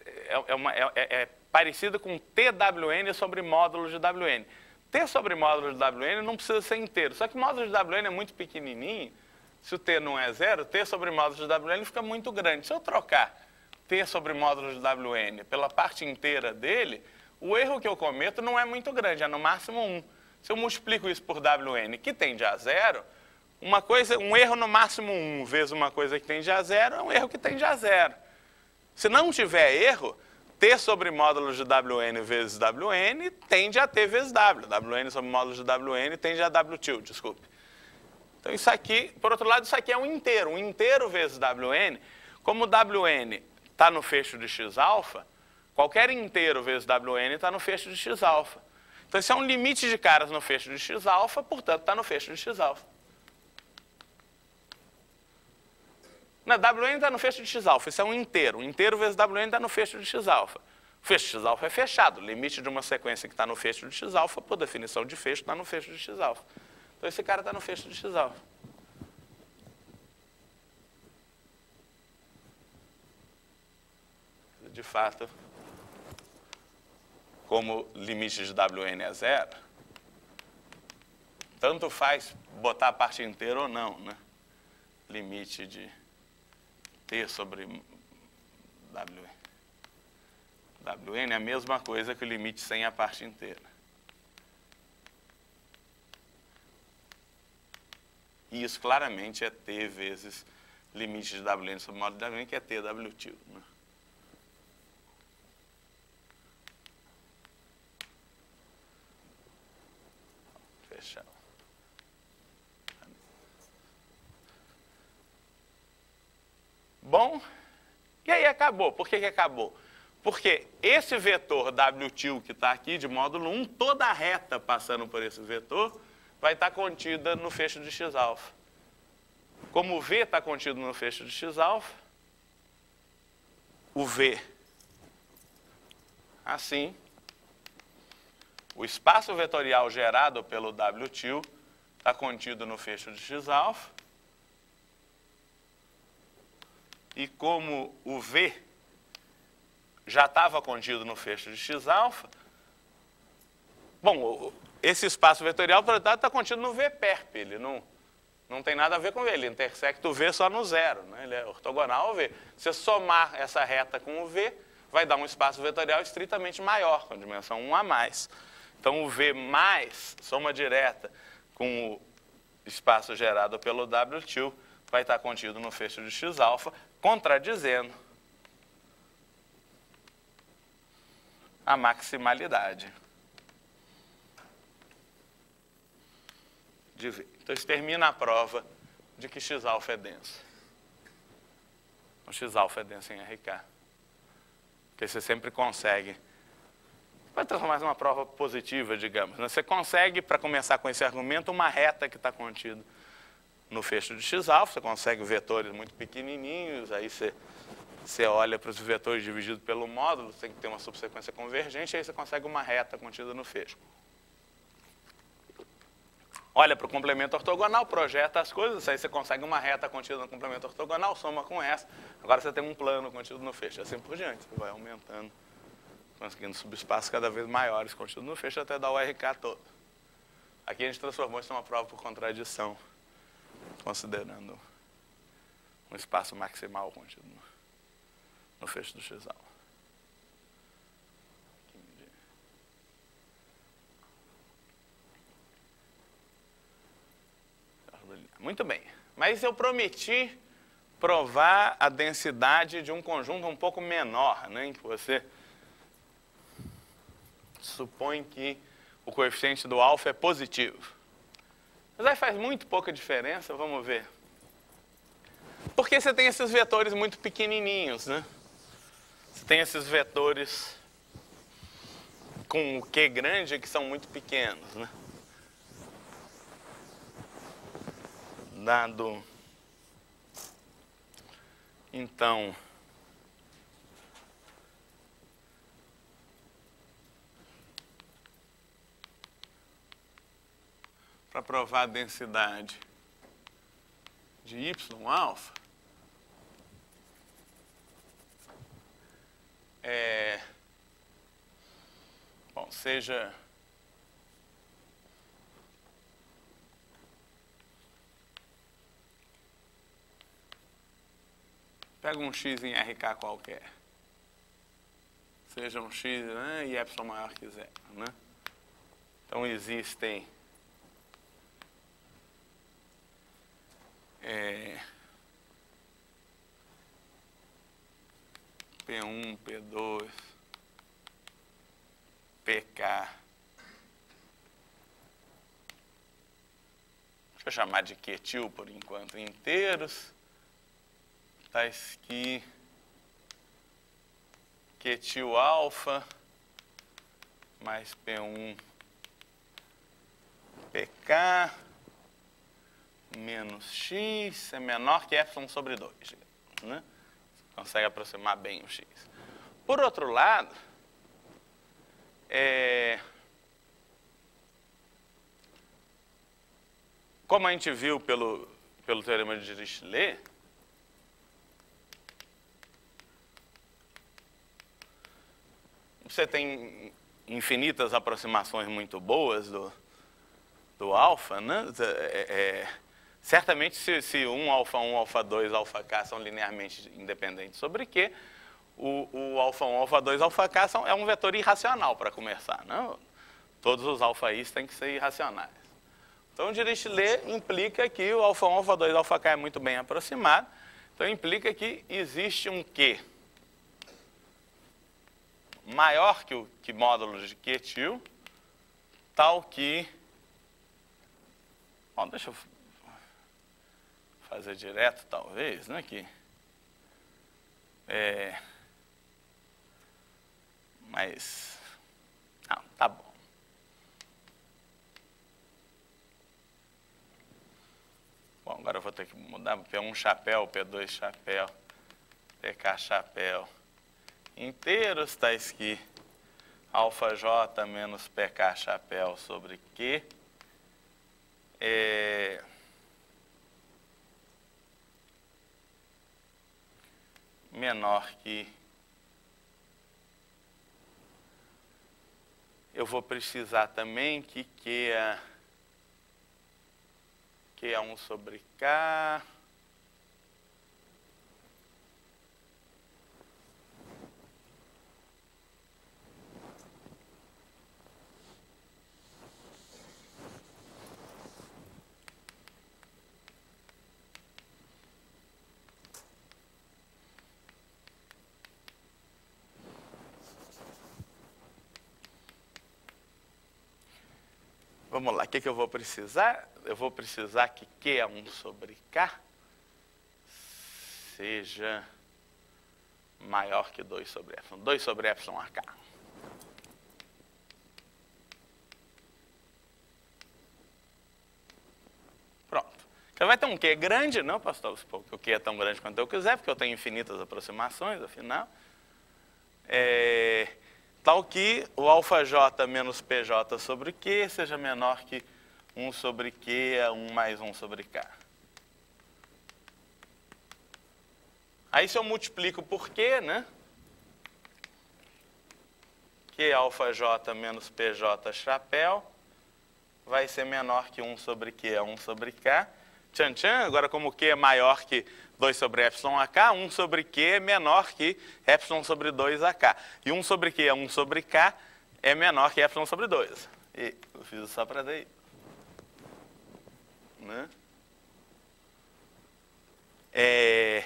é, é, uma, é, é, é parecido com TWN sobre módulos de WN. T sobre módulo de WN não precisa ser inteiro, só que módulo de WN é muito pequenininho, se o T não é zero, T sobre módulo de WN fica muito grande. Se eu trocar T sobre módulo de WN pela parte inteira dele, o erro que eu cometo não é muito grande, é no máximo 1. Se eu multiplico isso por WN, que tende a zero, uma coisa, um erro no máximo 1 vezes uma coisa que tende a zero é um erro que tende a zero. Se não tiver erro, T sobre módulo de WN vezes WN tende a T vezes W. WN sobre módulo de WN tende a W tilde, desculpe. Então isso aqui, por outro lado, isso aqui é um inteiro. Um inteiro vezes WN, como WN está no fecho de x alfa, qualquer inteiro vezes WN está no fecho de x alfa. Então isso é um limite de caras no fecho de x alfa, portanto está no fecho de x alfa. Na WN está no fecho de x-alfa, isso é um inteiro. Um inteiro vezes WN está no fecho de x-alfa. O fecho de x-alfa é fechado. O limite de uma sequência que está no fecho de x-alfa, por definição de fecho, está no fecho de x-alfa. Então esse cara está no fecho de x-alfa. De fato, como limite de WN é zero, tanto faz botar a parte inteira ou não, né? Limite de T sobre W. WN é a mesma coisa que o limite sem a parte inteira. E isso claramente é T vezes limite de WN sobre modo de WN, que é TW tio. Né? Bom, e aí acabou. Por que, que acabou? Porque esse vetor WTIL que está aqui de módulo 1, toda a reta passando por esse vetor, vai estar tá contida no fecho de x-alfa. Como o V está contido no fecho de x-alfa, o V, assim, o espaço vetorial gerado pelo WTIL está contido no fecho de x-alfa, e como o V já estava contido no fecho de x-alfa, bom, esse espaço vetorial projetado está contido no V perp, ele não, não tem nada a ver com ele, ele intersecta o V só no zero, né? ele é ortogonal ao V. Se você somar essa reta com o V, vai dar um espaço vetorial estritamente maior, com dimensão 1 a mais. Então o V mais soma direta com o espaço gerado pelo W2 vai estar contido no fecho de x-alfa, contradizendo a maximalidade de V. Então, isso termina a prova de que x-alfa é denso. O x-alfa é denso em RK. Porque você sempre consegue. Vai transformar em uma prova positiva, digamos. Né? Você consegue, para começar com esse argumento, uma reta que está contida no fecho de x-alfa, você consegue vetores muito pequenininhos, aí você, você olha para os vetores divididos pelo módulo, tem que ter uma subsequência convergente, aí você consegue uma reta contida no fecho. Olha para o complemento ortogonal, projeta as coisas, aí você consegue uma reta contida no complemento ortogonal, soma com essa. Agora você tem um plano contido no fecho, assim por diante. Você vai aumentando, conseguindo subespaços cada vez maiores contidos no fecho até dar o RK todo. Aqui a gente transformou isso numa prova por contradição, considerando um espaço maximal contido no, fecho do x-al. Muito bem. Mas eu prometi provar a densidade de um conjunto um pouco menor, né, que você supõe que o coeficiente do alfa é positivo. Mas aí faz muito pouca diferença, vamos ver. Porque você tem esses vetores muito pequenininhos, né? Você tem esses vetores com o Q grande que são muito pequenos, né? dado então para provar a densidade de y alfa é bom seja Pega um x em RK qualquer. Seja um x né, e epsilon maior que zero. Né? Então existem é, P1, P2, PK. Deixa eu chamar de quetil por enquanto inteiros tais que quetil alfa mais P1 PK menos X é menor que Epsilon sobre 2. Né? Consegue aproximar bem o X. Por outro lado, é, como a gente viu pelo, pelo teorema de Dirichlet, você tem infinitas aproximações muito boas do, do alfa, né? É, é, certamente se, se 1, alfa 1, alfa 2, alfa k são linearmente independentes sobre Q, o, o alfa 1, alfa 2, alfa k são, é um vetor irracional para começar. Não? Né? Todos os alfa i's têm que ser irracionais. Então, o Dirichlet implica que o alfa 1, alfa 2, alfa k é muito bem aproximado. Então, implica que existe um Q maior que o que módulo de quetil, tal que. Bom, deixa eu fazer direto, talvez, né? Que, é, mas. Não, tá bom. Bom, agora eu vou ter que mudar P1 chapéu, P2 chapéu, PK chapéu inteiros, tais que alfa j menos pk chapéu sobre q é menor que eu vou precisar também que Q é, Q é 1 sobre K Vamos lá, o que, que eu vou precisar? Eu vou precisar que Q é 1 sobre K seja maior que 2 sobre Epsilon. 2 sobre Epsilon a K. Pronto. Você vai ter um Q grande, não, pastor? Porque o Q é tão grande quanto eu quiser, porque eu tenho infinitas aproximações, afinal. É, tal que o alfa j menos pj sobre Q seja menor que 1 sobre Q a 1 mais 1 sobre K. Aí se eu multiplico por Q, né? Q alfa j menos pj chapéu vai ser menor que 1 sobre Q a 1 sobre K. Tchan, tchan, agora como Q é maior que 2 sobre epsilon a K, 1 sobre Q é menor que epsilon sobre 2 a K. E 1 sobre Q a 1 sobre K é menor que epsilon sobre 2. E eu fiz só para daí. Né? É...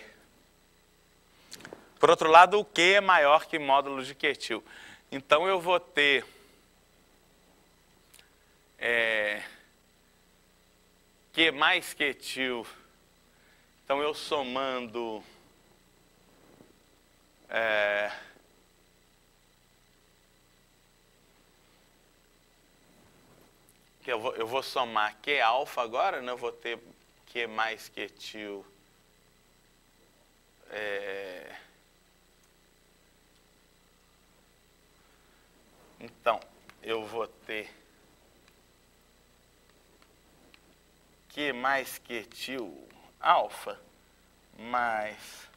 Por outro lado, o Q é maior que módulo de Quetil. Então eu vou ter é, Q mais Quetil. Então eu somando é, eu, vou, eu vou somar Q alfa agora, né? eu vou ter Q mais Quetil. É, Então, eu vou ter Q mais Qtil alfa mais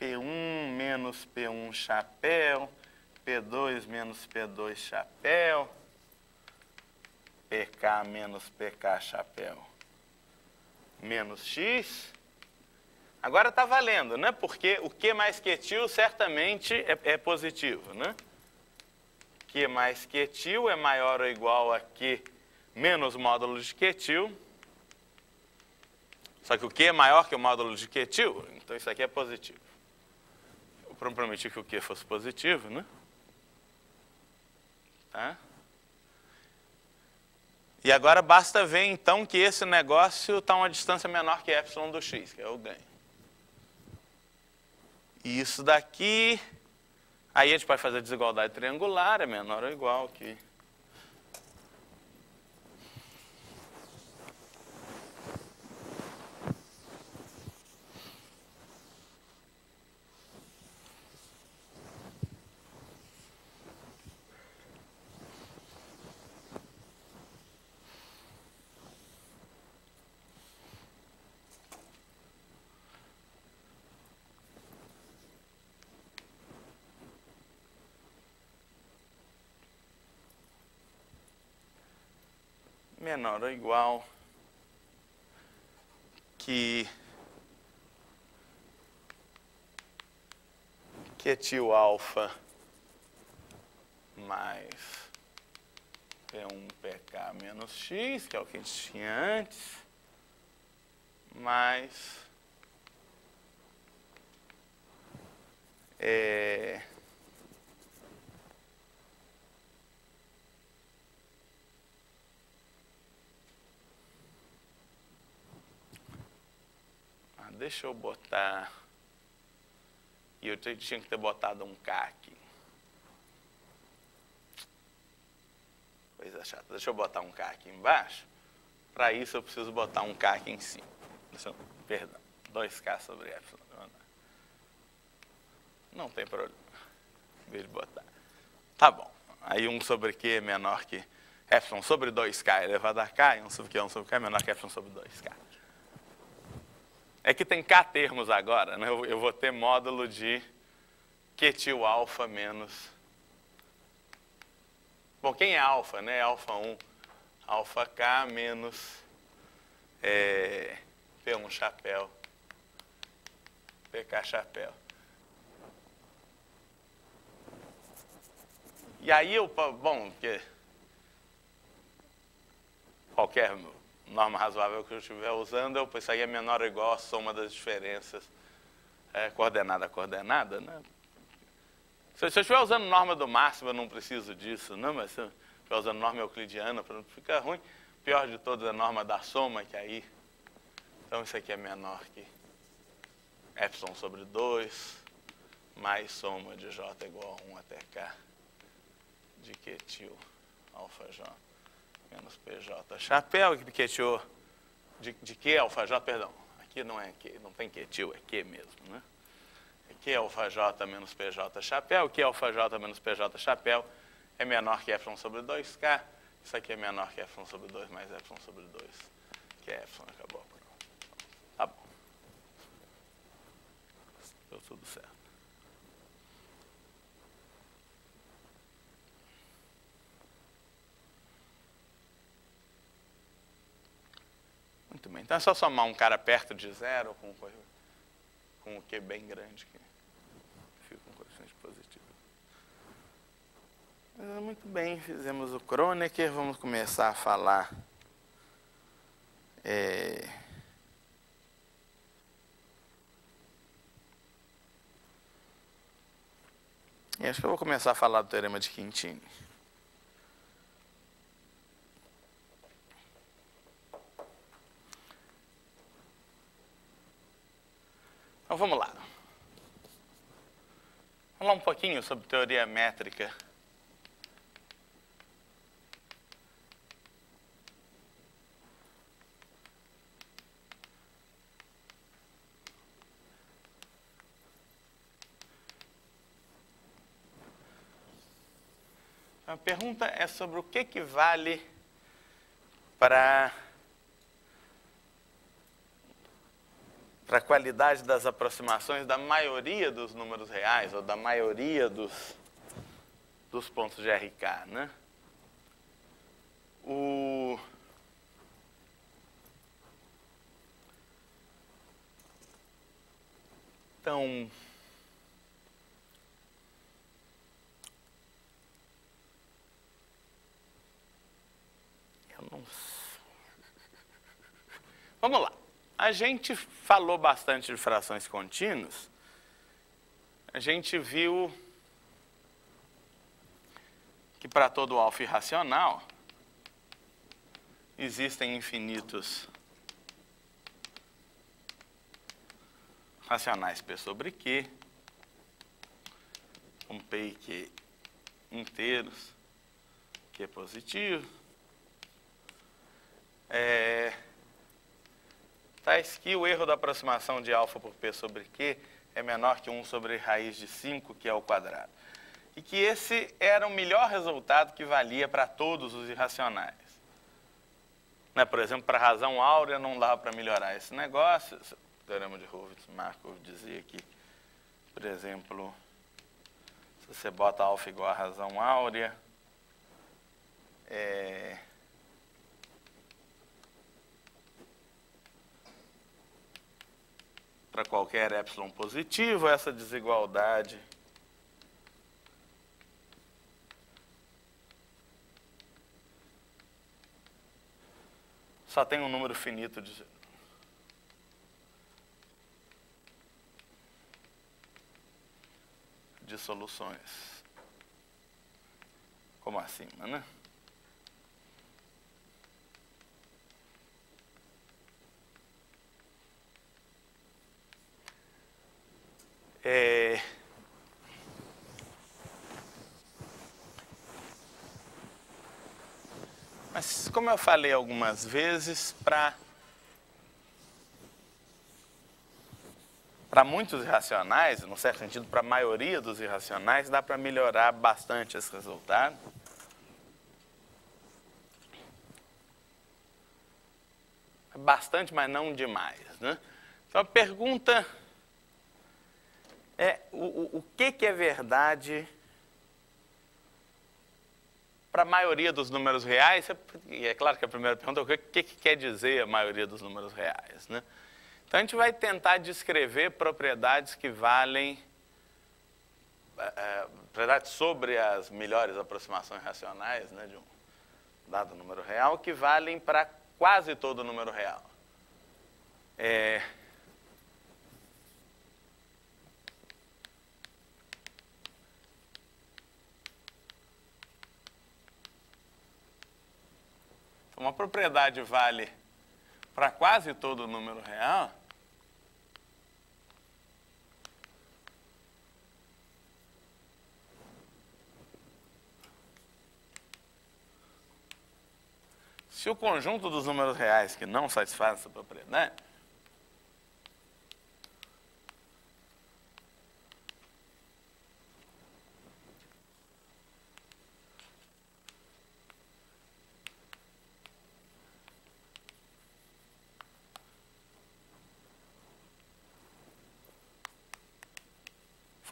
P1 menos P1 chapéu, P2 menos P2 chapéu, PK menos PK chapéu, menos X. Agora está valendo, né? Porque o Q mais Qtil certamente é, é positivo, né? Q mais Qtil é maior ou igual a Q menos módulo de Qtil. Só que o Q é maior que o módulo de Qtil, então isso aqui é positivo. Eu prometi que o Q fosse positivo, né? Tá? E agora basta ver então que esse negócio está a uma distância menor que epsilon do x, que é o ganho. E isso daqui Aí a gente pode fazer desigualdade triangular, é menor ou igual que menor ou igual que quetil alfa mais P1 PK menos X, que é o que a gente tinha antes, mais é, deixa eu botar. E eu tinha que ter botado um K aqui. Coisa chata. Deixa eu botar um K aqui embaixo. Para isso eu preciso botar um K aqui em cima. Eu, perdão. 2K sobre F. Não tem problema. Em vez de botar. Tá bom. Aí 1 sobre Q é menor que Epsilon sobre 2K elevado a K, e 1 sobre Q é 1 sobre K é menor que Epsilon sobre 2K. É que tem K termos agora, né? eu, vou ter módulo de quetil alfa menos. Bom, quem é alfa, né? Alfa 1, alfa K menos é, P1 chapéu, PK chapéu. E aí eu, bom, porque qualquer norma razoável que eu estiver usando, eu, aí é menor ou igual à soma das diferenças é, coordenada a coordenada. Né? Se, eu estiver usando norma do máximo, eu não preciso disso, não, mas se eu estiver usando norma euclidiana, para não ficar ruim, pior de todas é a norma da soma, que aí, então isso aqui é menor que epsilon sobre 2, mais soma de j igual a 1 até k de quetil alfa j menos PJ chapéu, que piqueteou de, de Q alfa J, perdão, aqui não é Q, não tem Q tio, é Q mesmo, né? Alfa J menos PJ chapéu, Q alfa J menos PJ chapéu é menor que Epsilon sobre 2K, isso aqui é menor que Epsilon sobre 2 mais Epsilon sobre 2, que é acabou. Tá bom. Deu tudo certo. Muito bem. Então é só somar um cara perto de zero com, com o Q bem grande que fica com coeficiente positivo. Muito bem, fizemos o Kronecker. Vamos começar a falar. É, acho que eu vou começar a falar do teorema de Quintini. Então vamos lá. Falar um pouquinho sobre teoria métrica. A pergunta é sobre o que, que vale para para a qualidade das aproximações da maioria dos números reais, ou da maioria dos, dos pontos de RK. Né? O, então, eu não Vamos lá. A gente falou bastante de frações contínuas. A gente viu que para todo alfa irracional existem infinitos racionais P sobre Q, com P e Q inteiros, Q positivo. É, tais que o erro da aproximação de alfa por p sobre q é menor que 1 sobre raiz de 5, que é o quadrado. E que esse era o melhor resultado que valia para todos os irracionais. Né? Por exemplo, para a razão áurea não dava para melhorar esse negócio. O teorema de Hurwitz-Markov dizia que, por exemplo, se você bota alfa igual a razão áurea, é, para qualquer epsilon positivo, essa desigualdade só tem um número finito de de soluções como acima, né? É... Mas, como eu falei algumas vezes, para para muitos irracionais, no certo sentido, para a maioria dos irracionais, dá para melhorar bastante esse resultado. Bastante, mas não demais. Né? Então, a pergunta é o, o, o que, que é verdade para a maioria dos números reais, é, e é claro que a primeira pergunta é o que, que, que quer dizer a maioria dos números reais. Né? Então a gente vai tentar descrever propriedades que valem, é, propriedades sobre as melhores aproximações racionais né, de um dado número real, que valem para quase todo número real. É, uma propriedade vale para quase todo número real, Se o conjunto dos números reais que não satisfaz essa propriedade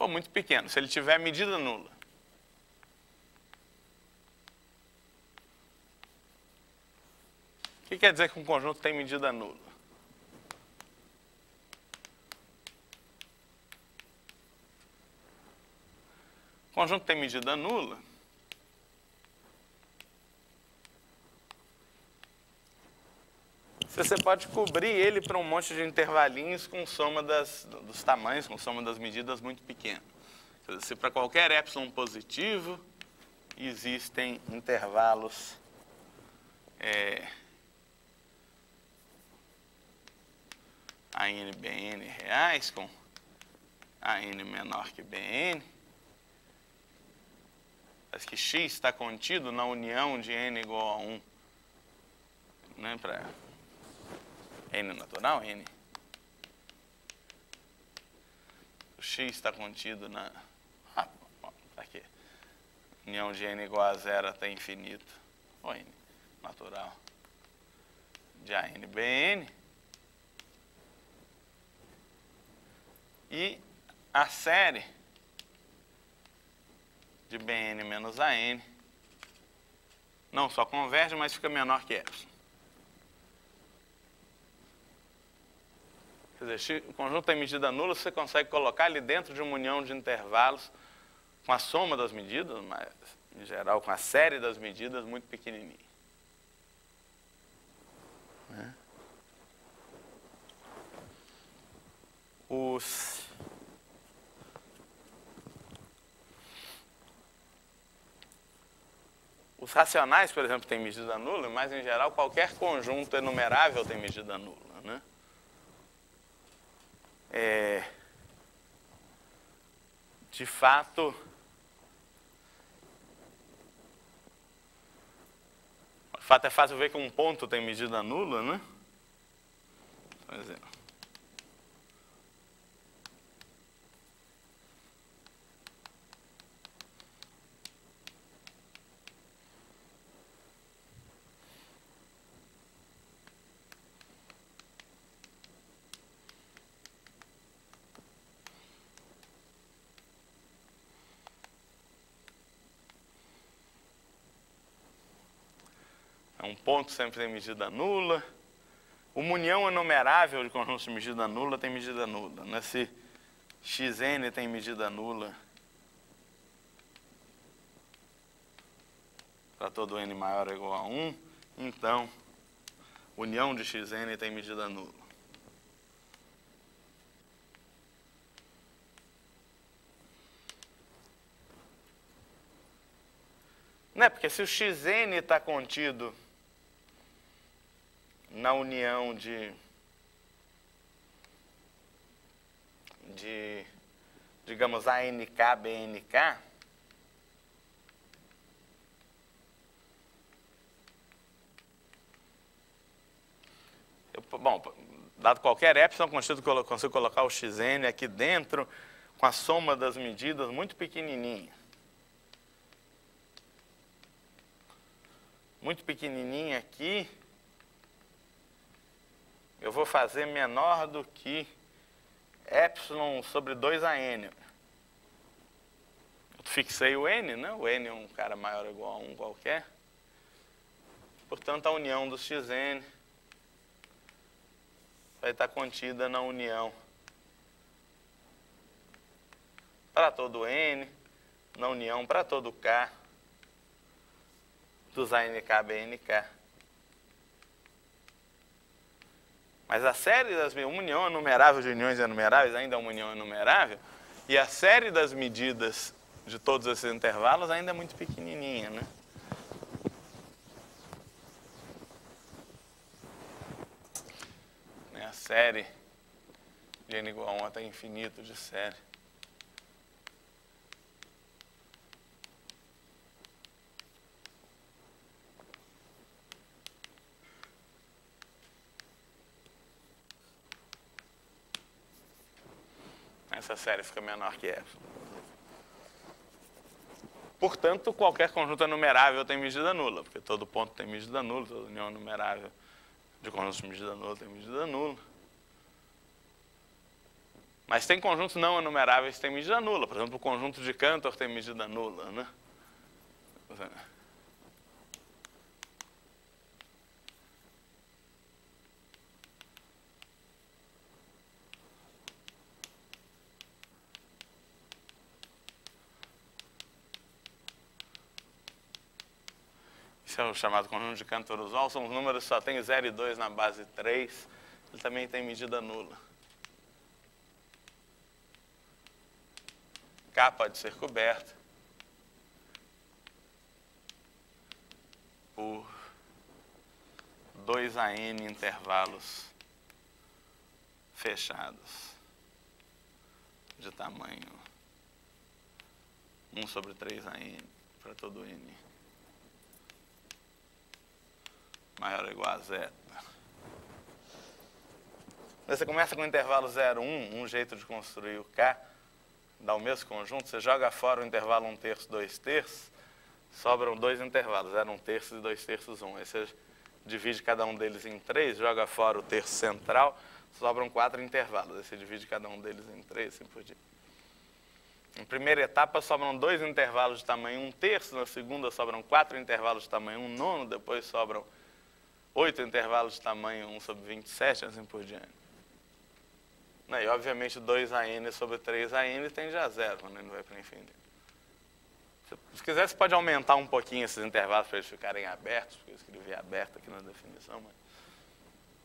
for muito pequeno, se ele tiver medida nula. O que quer dizer que um conjunto tem medida nula? O conjunto tem medida nula você pode cobrir ele para um monte de intervalinhos com soma das, dos tamanhos, com soma das medidas muito pequenas. Se para qualquer epsilon positivo existem intervalos é, AN, BN reais com AN menor que BN, mas que X está contido na união de N igual a 1, né, para N natural, N. O X está contido na. Ah, tá aqui. União de N igual a zero até infinito. Ou N natural. De AN BN. E a série de BN menos AN não só converge, mas fica menor que epsilon. Quer dizer, se o conjunto tem medida nula, você consegue colocar ele dentro de uma união de intervalos com a soma das medidas, mas em geral com a série das medidas muito pequenininha. Né? Os Os racionais, por exemplo, têm medida nula, mas em geral qualquer conjunto enumerável tem medida nula. Né? É, de fato, de fato é fácil ver que um ponto tem medida nula, né? Por exemplo. É um ponto sempre tem medida nula. Uma união enumerável de conjuntos de medida nula tem medida nula. Se xn tem medida nula para todo n maior ou igual a 1, então união de xn tem medida nula. Né? Porque se o xn está contido na união de, de digamos, ANK, BNK, eu, bom, dado qualquer epsilon, consigo, consigo colocar o xn aqui dentro com a soma das medidas muito pequenininha. Muito pequenininha aqui eu vou fazer menor do que epsilon sobre 2an. Eu fixei o n, né? O n é um cara maior ou igual a 1 qualquer. Portanto, a união do xn vai estar contida na união para todo n, na união para todo k dos ANK, BNK. Mas a série das união enumerável de uniões enumeráveis ainda é uma união enumerável, e a série das medidas de todos esses intervalos ainda é muito pequenininha, né? né a série de n igual a 1 até infinito de série. Essa série fica menor que epsilon. Portanto, qualquer conjunto enumerável tem medida nula, porque todo ponto tem medida nula, toda união enumerável de conjuntos de medida nula tem medida nula. Mas tem conjuntos não enumeráveis que têm medida nula. Por exemplo, o conjunto de Cantor tem medida nula. Né? Chamado conjunto de Cantor-Usual. São os números só tem 0 e 2 na base 3. Ele também tem medida nula. K pode ser coberto por 2 a n intervalos fechados de tamanho 1 sobre 3 a n para todo n. maior ou igual a zero. Você começa com o intervalo 0, 1, um jeito de construir o K, dá o mesmo conjunto, você joga fora o intervalo 1 terço, 2 terços, sobram dois intervalos, 0, 1 terço e 2 terços, 1. Aí você divide cada um deles em 3, joga fora o terço central, sobram quatro intervalos. Aí você divide cada um deles em 3, assim por diante. Em primeira etapa sobram dois intervalos de tamanho 1 terço, na segunda sobram quatro intervalos de tamanho 1 nono, depois sobram oito intervalos de tamanho 1 sobre 27, assim por diante. Né, e, obviamente, 2AN sobre 3AN tende a zero quando ele vai para o infinito. Se quiser, você pode aumentar um pouquinho esses intervalos para eles ficarem abertos, porque eu escrevi aberto aqui na definição, mas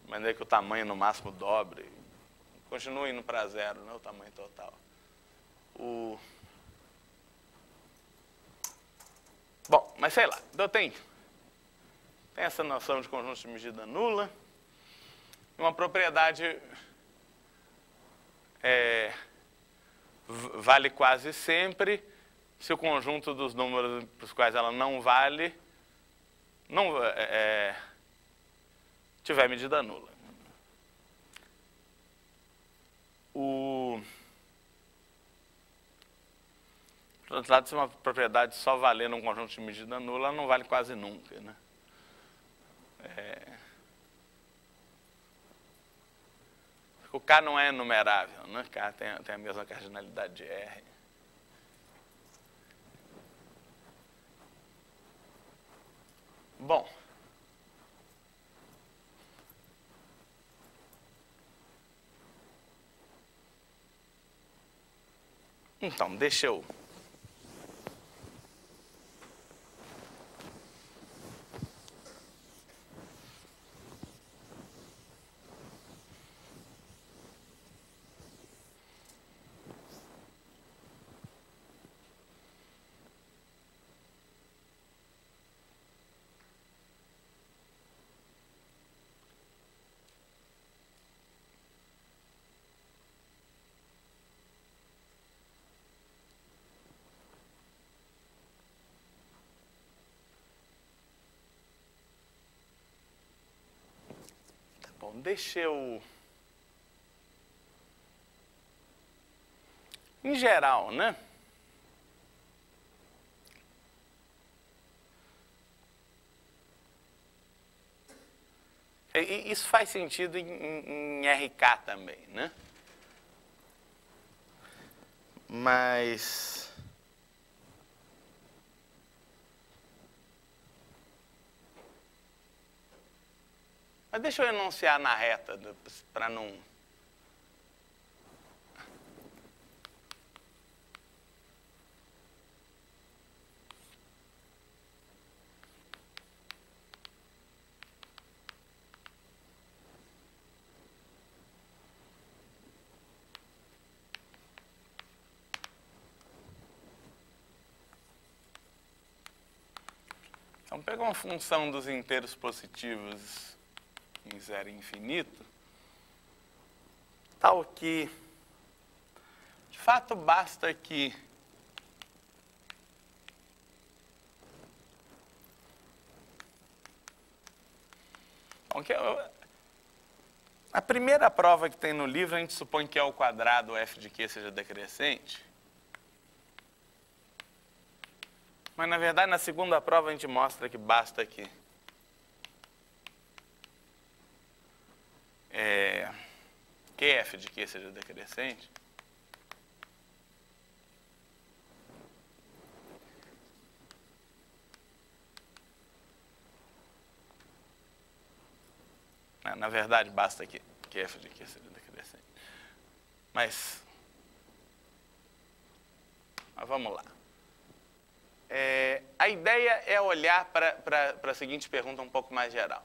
de maneira que o tamanho no máximo dobre. Continua indo para zero, né, o tamanho total. O... Bom, mas sei lá, eu tenho tem essa noção de conjunto de medida nula. Uma propriedade é, vale quase sempre se o conjunto dos números para os quais ela não vale não é, é, tiver medida nula. O, por outro lado, se uma propriedade só valer num conjunto de medida nula, ela não vale quase nunca. Né? É... O K não é numerável, né? K tem, tem a mesma cardinalidade de R. Bom. Então, deixa eu Bom, deixa eu. Em geral, né? Isso faz sentido em, em, em RK também, né? Mas. Mas deixa eu enunciar na reta, para não. Então, pega uma função dos inteiros positivos em zero infinito, tal que, de fato, basta que A primeira prova que tem no livro, a gente supõe que é o quadrado f de q seja decrescente. Mas, na verdade, na segunda prova, a gente mostra que basta que é, f de q seja decrescente. Na verdade, basta que, que f de q seja decrescente. Mas, mas vamos lá. É, a ideia é olhar para a seguinte pergunta um pouco mais geral.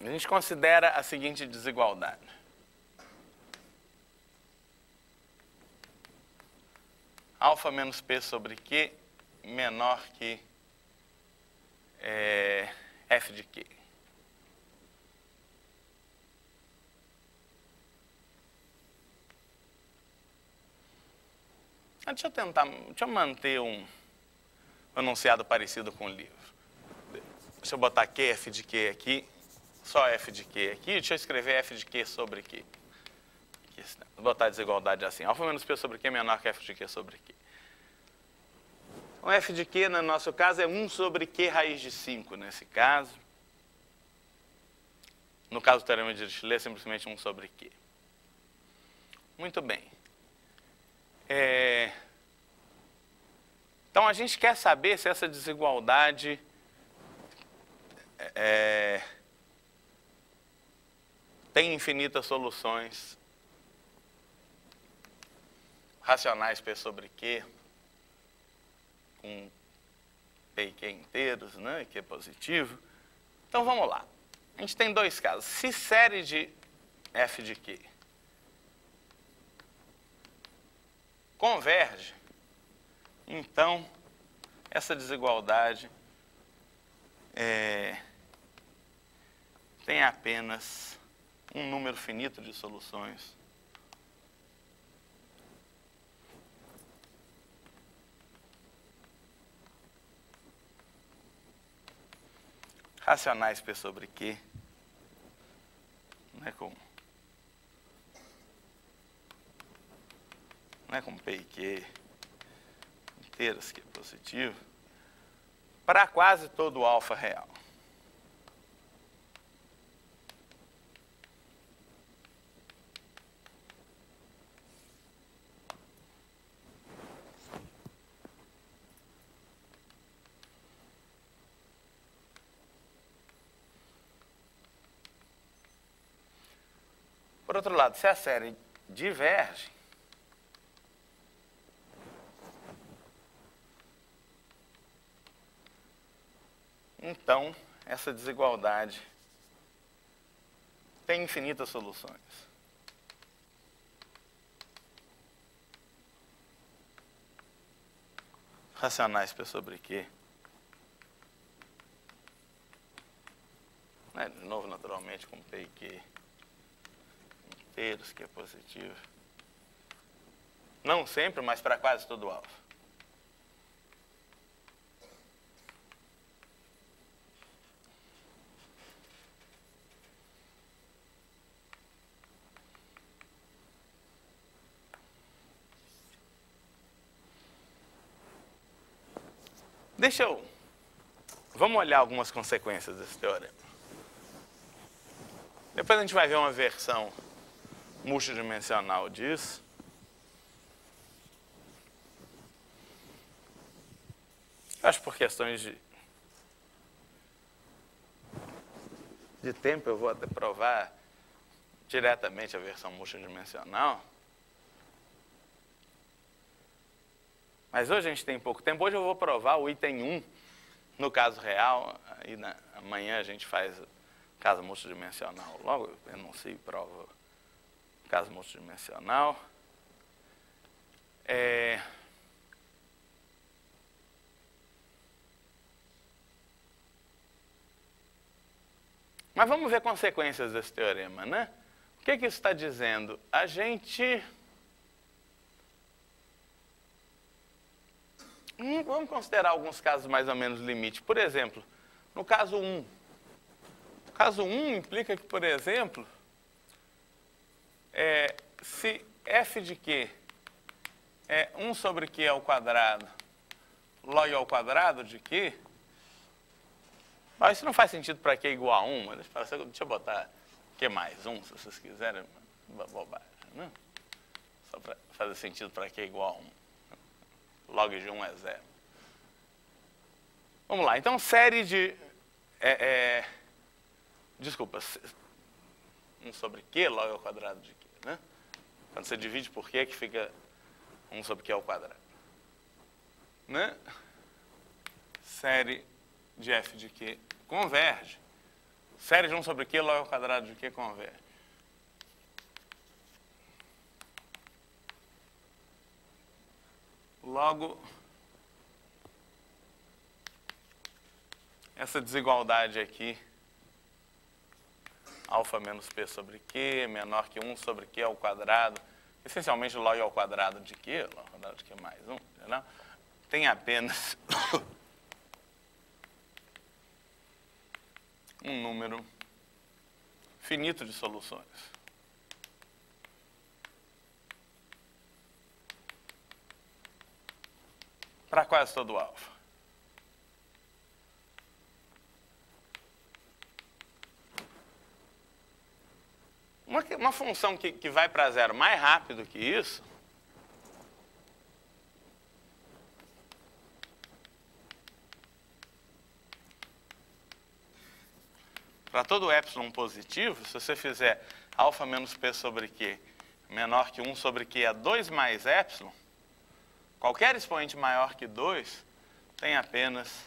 A gente considera a seguinte desigualdade. Alfa menos P sobre Q menor que é, F de Q. Ah, deixa eu tentar, deixa eu manter um, enunciado parecido com o livro. Deixa eu botar Q, F de Q aqui, só F de Q aqui, deixa eu escrever F de Q sobre Q. Vou botar a desigualdade assim, alfa menos P sobre Q é menor que F de Q sobre Q. Então, F de Q, no nosso caso, é 1 sobre Q raiz de 5, nesse caso. No caso do teorema de Dirichlet, é simplesmente 1 sobre Q. Muito bem. É... Então a gente quer saber se essa desigualdade é... tem infinitas soluções racionais P sobre Q, com P e Q inteiros, né, que é positivo. Então vamos lá. A gente tem dois casos. Se série de f de Q converge, então essa desigualdade é, tem apenas um número finito de soluções. Racionais P sobre Q, não é com né, com P e Q inteiras, que é positivo, para quase todo o alfa real. Por outro lado, se a série diverge, Então, essa desigualdade tem infinitas soluções. Racionais P sobre Q. Né? De novo, naturalmente, com P e Q que é positivo. Não sempre, mas para quase todo o alfa. Deixa eu. Vamos olhar algumas consequências desse teorema. Depois a gente vai ver uma versão multidimensional disso. Acho por questões de, de tempo eu vou até provar diretamente a versão multidimensional. Mas hoje a gente tem pouco tempo. Hoje eu vou provar o item 1 no caso real. Aí na, amanhã a gente faz caso multidimensional. Logo eu enuncio e provo caso multidimensional. É... Mas vamos ver consequências desse teorema, né? O que, que isso está dizendo? A gente Hum, vamos considerar alguns casos mais ou menos limite. Por exemplo, no caso 1, caso 1 implica que, por exemplo, é, se f de q é 1 sobre q ao quadrado log ao quadrado de q, mas isso não faz sentido para q igual a 1, mas deixa, deixa eu botar q mais 1, se vocês quiserem, bobagem, né? Só para fazer sentido para q igual a 1. Log de 1 é zero. Vamos lá, então série de... É, é, desculpa, 1 sobre q log ao quadrado de q, né? Quando você divide por q, é que fica 1 sobre q ao quadrado. Né? Série de f de q converge. Série de 1 sobre q log ao quadrado de q converge. Logo, essa desigualdade aqui, alfa menos p sobre q, menor que 1 sobre q ao quadrado, essencialmente log ao quadrado de q, log ao quadrado de q mais 1, entendeu? tem apenas um número finito de soluções. Para quase todo alfa. Uma, uma função que, que vai para zero mais rápido que isso Para todo epsilon positivo, se você fizer alfa menos p sobre q menor que 1 sobre q é 2 mais epsilon, qualquer expoente maior que 2 tem apenas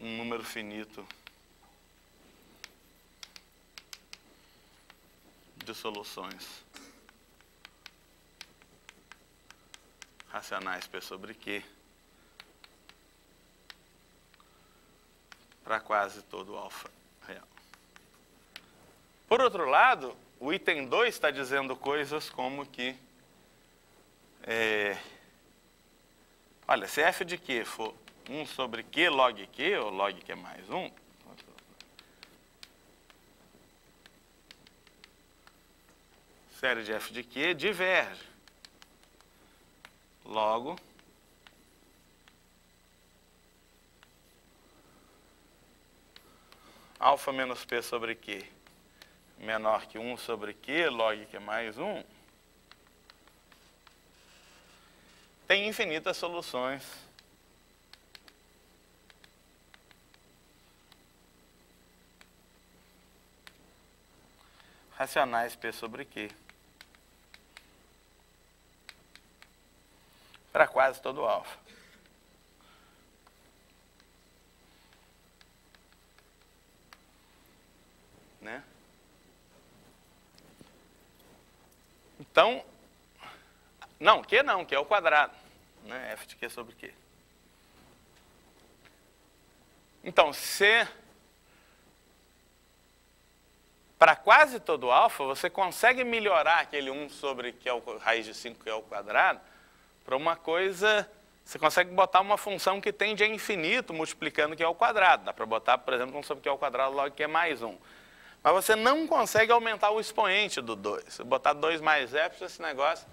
um número finito de soluções racionais P sobre Q para quase todo alfa real. Por outro lado, o item 2 está dizendo coisas como que, é, olha, se f de q for 1 sobre q log q, ou log q mais 1, série de f de q diverge. Logo, alfa menos p sobre q menor que 1 sobre q, log q mais 1, tem infinitas soluções. Racionais p sobre q. Para quase todo alfa. Né? Então, não, Q não, Q é o quadrado. Né? F de Q sobre Q. Então, se para quase todo alfa, você consegue melhorar aquele 1 sobre que é o raiz de 5 que é o quadrado para uma coisa, você consegue botar uma função que tende a infinito multiplicando que é o quadrado. Dá para botar, por exemplo, 1 sobre que é o quadrado log que é mais 1. Mas você não consegue aumentar o expoente do 2. Se botar 2 mais epsilon, esse negócio...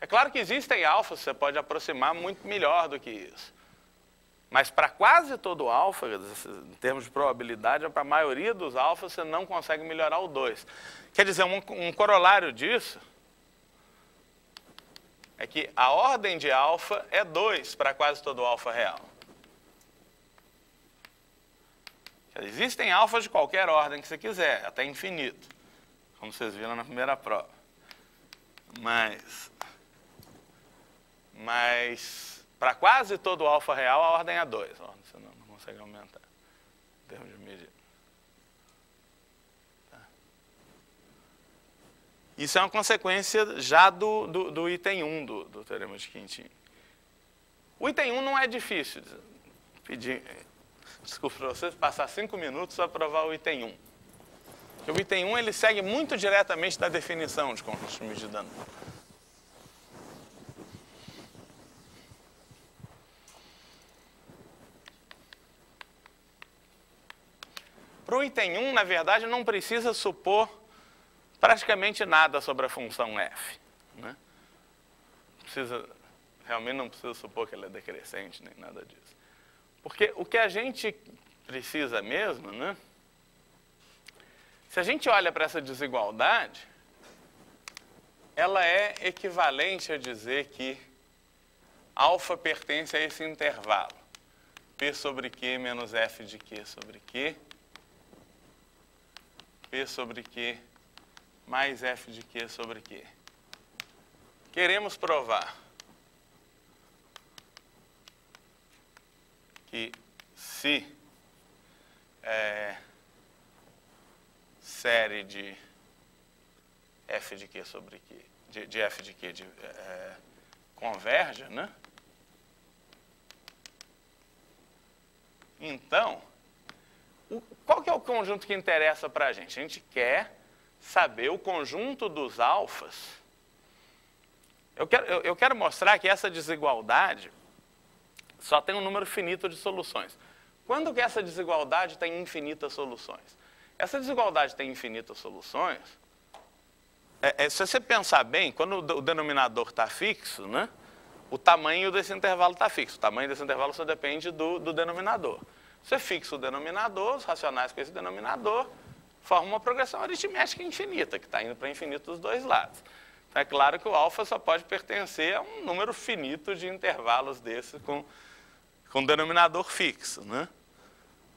É claro que existem alfas, você pode aproximar muito melhor do que isso. Mas para quase todo alfa, em termos de probabilidade, para a maioria dos alfas, você não consegue melhorar o 2. Quer dizer, um, um corolário disso é que a ordem de alfa é 2 para quase todo alfa real. Existem alfas de qualquer ordem que você quiser, até infinito, como vocês viram na primeira prova. Mas, mas para quase todo alfa real, a ordem é 2. Você não, consegue aumentar em termos de medida. Tá. Isso é uma consequência já do, do, do item 1 do, do teorema de Quintin. O item 1 não é difícil. Pedir, desculpa, para vocês passar cinco minutos para provar o item 1. Porque o item 1 ele segue muito diretamente da definição de conjuntos de medida nula. o item 1, na verdade, não precisa supor praticamente nada sobre a função f. Né? Precisa, realmente não precisa supor que ela é decrescente, nem nada disso. Porque o que a gente precisa mesmo, né? Se a gente olha para essa desigualdade, ela é equivalente a dizer que alfa pertence a esse intervalo. P sobre Q menos F de Q sobre Q. P sobre Q mais F de Q sobre Q. Queremos provar que se é, série de f de q sobre q, de, de f de q de, é, converge, né? Então, o, qual que é o conjunto que interessa para a gente? A gente quer saber o conjunto dos alfas. Eu quero, eu, eu quero mostrar que essa desigualdade só tem um número finito de soluções. Quando que essa desigualdade tem infinitas soluções? Essa desigualdade tem infinitas soluções. É, é, se você pensar bem, quando o denominador está fixo, né, o tamanho desse intervalo está fixo. O tamanho desse intervalo só depende do, do denominador. Você fixa o denominador, os racionais com esse denominador, forma uma progressão aritmética infinita, que está indo para infinito dos dois lados. Então, é claro que o alfa só pode pertencer a um número finito de intervalos desses com, com denominador fixo. Né?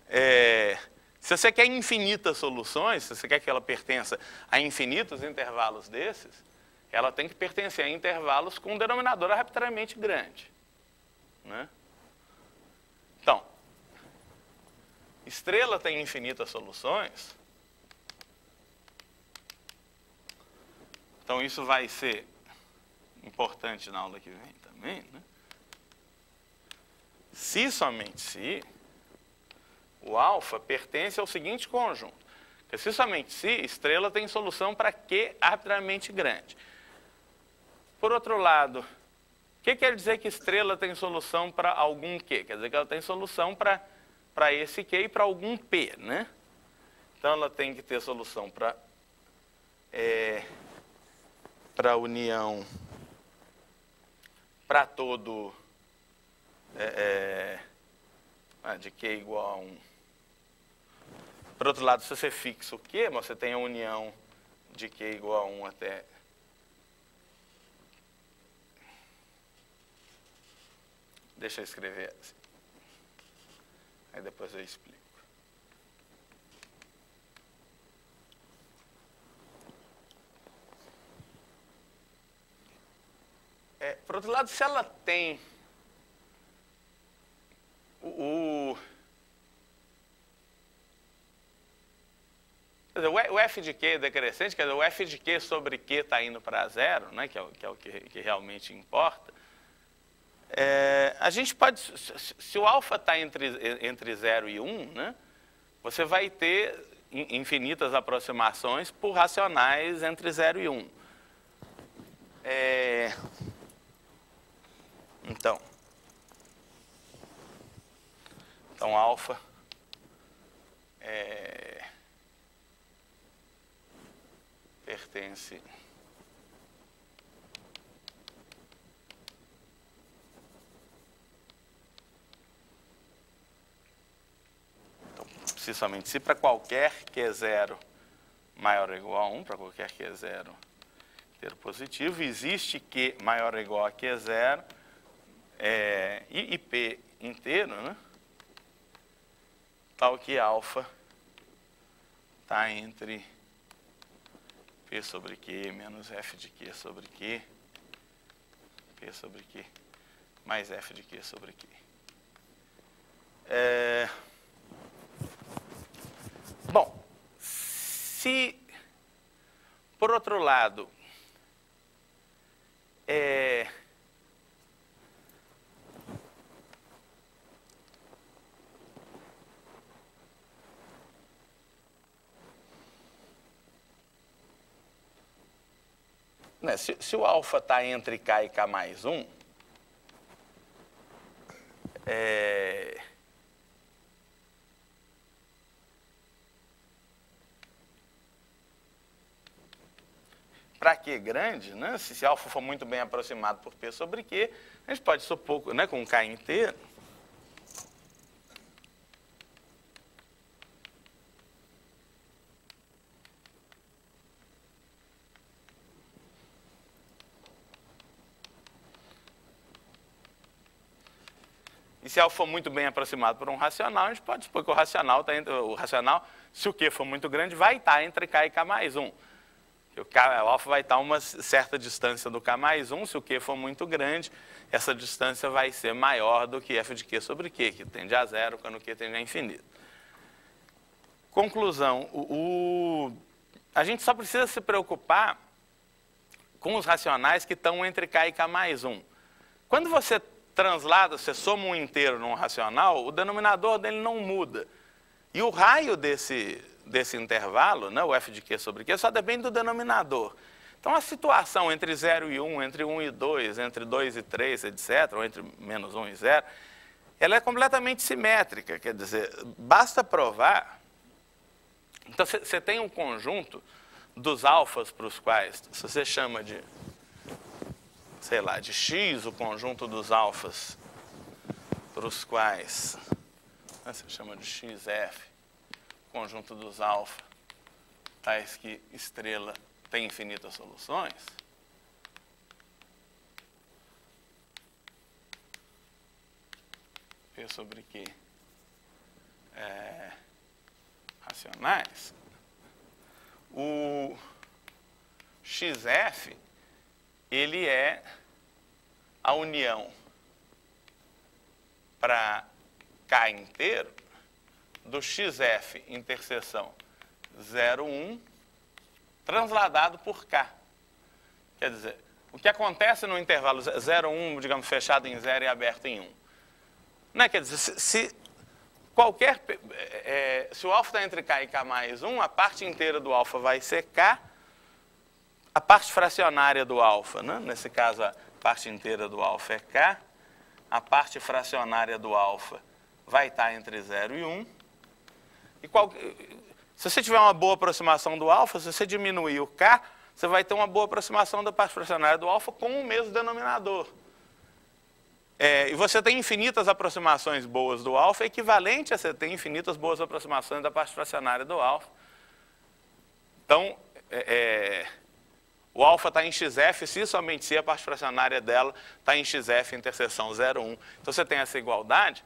É, se você quer infinitas soluções, se você quer que ela pertença a infinitos intervalos desses, ela tem que pertencer a intervalos com um denominador arbitrariamente grande. Né? Então, estrela tem infinitas soluções. Então, isso vai ser importante na aula que vem também. Né? Se somente se o alfa pertence ao seguinte conjunto. Se somente se, estrela tem solução para Q arbitrariamente grande. Por outro lado, o que quer dizer que estrela tem solução para algum Q? Quer dizer que ela tem solução para, para esse Q e para algum P, né? Então ela tem que ter solução para é, para a união para todo é, é, de Q igual a 1 por outro lado, se você fixa o Q, você tem a união de Q igual a 1 até Deixa eu escrever assim. Aí depois eu explico. É, por outro lado, se ela tem o, Quer dizer, o f de q é decrescente, quer dizer, o f de q sobre q está indo para zero, né, que é o que, é o que, que realmente importa. É, a gente pode, se, se o alfa está entre, entre 0 e 1, um, né, você vai ter infinitas aproximações por racionais entre 0 e 1. Um. É, então, então alfa é, pertence então, precisamente se para qualquer que é zero maior ou igual a 1, para qualquer que é zero inteiro positivo, existe que maior ou igual a que é zero é, e, e p inteiro, né? tal que alfa está entre P sobre Q menos F de Q sobre Q, P sobre Q, mais F de Q sobre Q. É... Bom, se, por outro lado, é... Né? Se, se, o alfa está entre K e K mais 1, é... para Q grande, né? se, se alfa for muito bem aproximado por P sobre Q, a gente pode supor, né, com K inteiro, se alfa for muito bem aproximado por um racional, a gente pode supor que o racional, tá entre, o racional se o Q for muito grande, vai estar entre K e K mais 1. O, K, o alfa vai estar a uma certa distância do K mais 1, se o Q for muito grande, essa distância vai ser maior do que f de Q sobre Q, que tende a zero quando Q tende a infinito. Conclusão, o, o, a gente só precisa se preocupar com os racionais que estão entre K e K mais 1. Quando você translada, você soma um inteiro num racional, o denominador dele não muda. E o raio desse, desse intervalo, né, o f de q sobre q, só depende do denominador. Então, a situação entre 0 e 1, entre 1 e 2, entre 2 e 3, etc., ou entre menos 1 e 0, ela é completamente simétrica. Quer dizer, basta provar. Então, você tem um conjunto dos alfas para os quais, se você chama de sei lá, de x, o conjunto dos alfas para os quais né, você chama de xf, conjunto dos alfa, tais que estrela tem infinitas soluções, P sobre Q é, racionais, o xf ele é a união para K inteiro do XF interseção 0,1 transladado por K. Quer dizer, o que acontece no intervalo 0,1, digamos, fechado em 0 e aberto em 1? Né? Quer dizer, se, se qualquer. É, se o alfa está entre K e K mais 1, a parte inteira do alfa vai ser K a parte fracionária do alfa, né? nesse caso a parte inteira do alfa é K, a parte fracionária do alfa vai estar entre 0 e 1. E qual, se você tiver uma boa aproximação do alfa, se você diminuir o K, você vai ter uma boa aproximação da parte fracionária do alfa com o mesmo denominador. É, e você tem infinitas aproximações boas do alfa, equivalente a você ter infinitas boas aproximações da parte fracionária do alfa. Então, é, é o alfa está em XF, se somente se a parte fracionária dela está em XF interseção 0,1. Então você tem essa igualdade.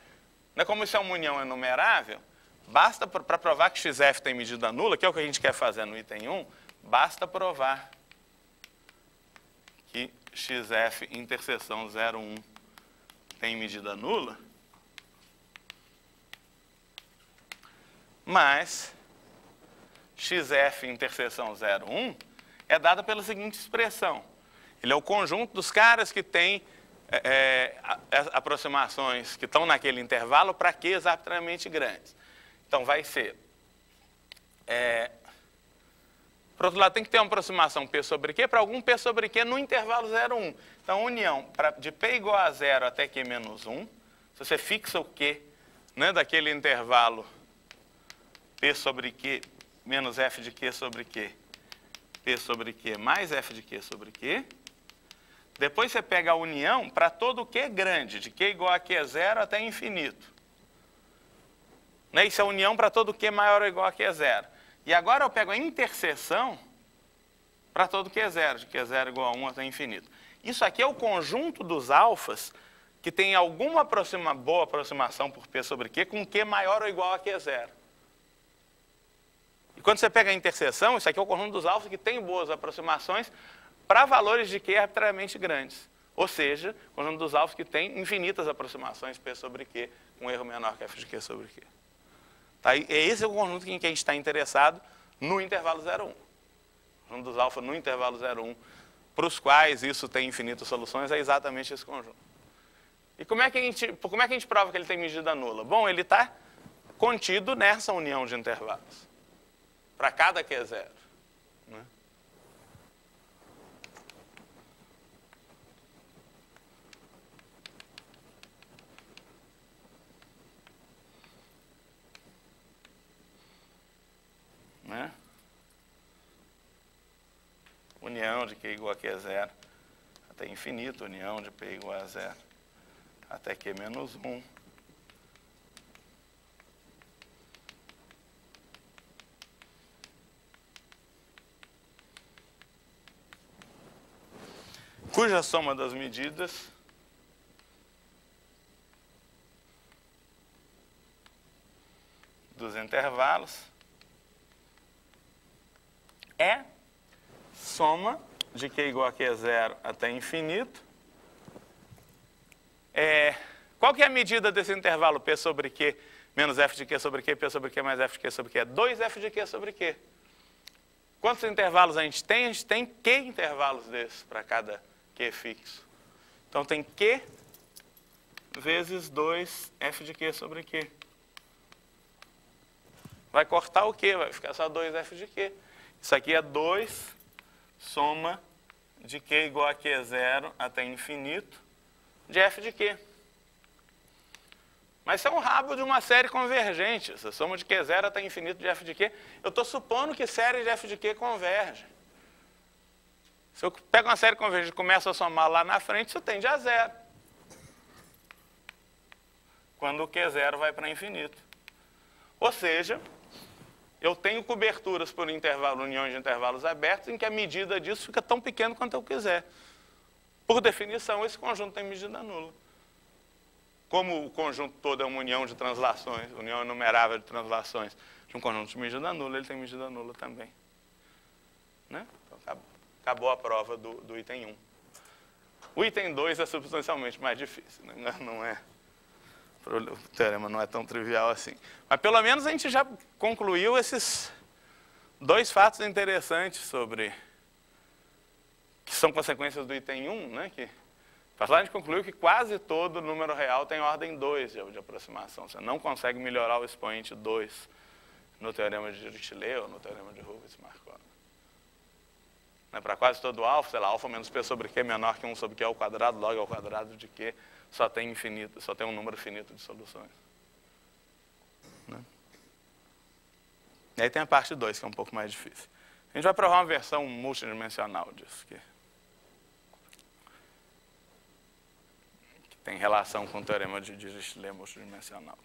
Né, como isso é uma união enumerável, basta para provar que XF tem medida nula, que é o que a gente quer fazer no item 1, basta provar que XF interseção 0,1 tem medida nula. Mas XF interseção 0,1 é dada pela seguinte expressão. Ele é o conjunto dos caras que têm é, é, aproximações que estão naquele intervalo para Qs arbitrariamente grandes. Então, vai ser... É, por outro lado, tem que ter uma aproximação P sobre Q para algum P sobre Q no intervalo 0, 1. Então, união pra, de P igual a 0 até Q menos 1, se você fixa o Q né, daquele intervalo P sobre Q menos F de Q sobre Q P sobre Q mais F de Q sobre Q. Depois você pega a união para todo Q grande, de Q igual a Q zero até infinito. Né? Isso é a união para todo Q maior ou igual a Q zero. E agora eu pego a interseção para todo Q zero, de Q zero igual a 1 até infinito. Isso aqui é o conjunto dos alfas que tem alguma aproxima, boa aproximação por P sobre Q com Q maior ou igual a Q zero. E quando você pega a interseção, isso aqui é o conjunto dos alfas que tem boas aproximações para valores de Q arbitrariamente grandes. Ou seja, o conjunto dos alfas que tem infinitas aproximações P sobre Q, com erro menor que F de Q sobre Q. Tá? E esse é o conjunto em que a gente está interessado no intervalo 0,1. O conjunto dos alfas no intervalo 0,1, para os quais isso tem infinitas soluções, é exatamente esse conjunto. E como é que a gente, como é que a gente prova que ele tem medida nula? Bom, ele está contido nessa união de intervalos para cada Q zero. Né? Né? união de Q igual a Q zero até infinito, união de P igual a zero até Q menos 1. Cuja soma das medidas dos intervalos é soma de q igual a q zero até infinito. É, qual que é a medida desse intervalo p sobre q menos f de q sobre q, p sobre q mais f de q sobre q? É 2f de q sobre q. Quantos intervalos a gente tem? A gente tem q intervalos desses para cada q fixo. Então tem q vezes 2f de q sobre q. Vai cortar o q, vai ficar só 2f de q. Isso aqui é 2 soma de q igual a q0 até infinito de f de q. Mas isso é um rabo de uma série convergente. Essa soma de q0 até infinito de f de q. Eu estou supondo que série de f de q converge. Se eu pego uma série convergente e começo a somar lá na frente, isso tende a zero. Quando o Q0 vai para infinito. Ou seja, eu tenho coberturas por intervalo, uniões de intervalos abertos, em que a medida disso fica tão pequena quanto eu quiser. Por definição, esse conjunto tem medida nula. Como o conjunto todo é uma união de translações, união enumerável de translações de um conjunto de medida nula, ele tem medida nula também. Né? Acabou. A prova do, do item 1. O item 2 é substancialmente mais difícil, né? não é, o teorema não é tão trivial assim. Mas pelo menos a gente já concluiu esses dois fatos interessantes sobre que são consequências do item 1, né? Que a gente concluiu que quase todo número real tem ordem 2 de, aproximação. Você não consegue melhorar o expoente 2 no teorema de Dirichlet ou no teorema de Hurwitz-Markov. Né, Para quase todo alfa, sei lá, alfa menos p sobre q menor que 1 sobre q ao quadrado, log ao quadrado de q, só tem infinito, só tem um número finito de soluções. Né? E aí tem a parte 2, que é um pouco mais difícil. A gente vai provar uma versão multidimensional disso, que, que tem relação com o teorema de Dirichlet multidimensional.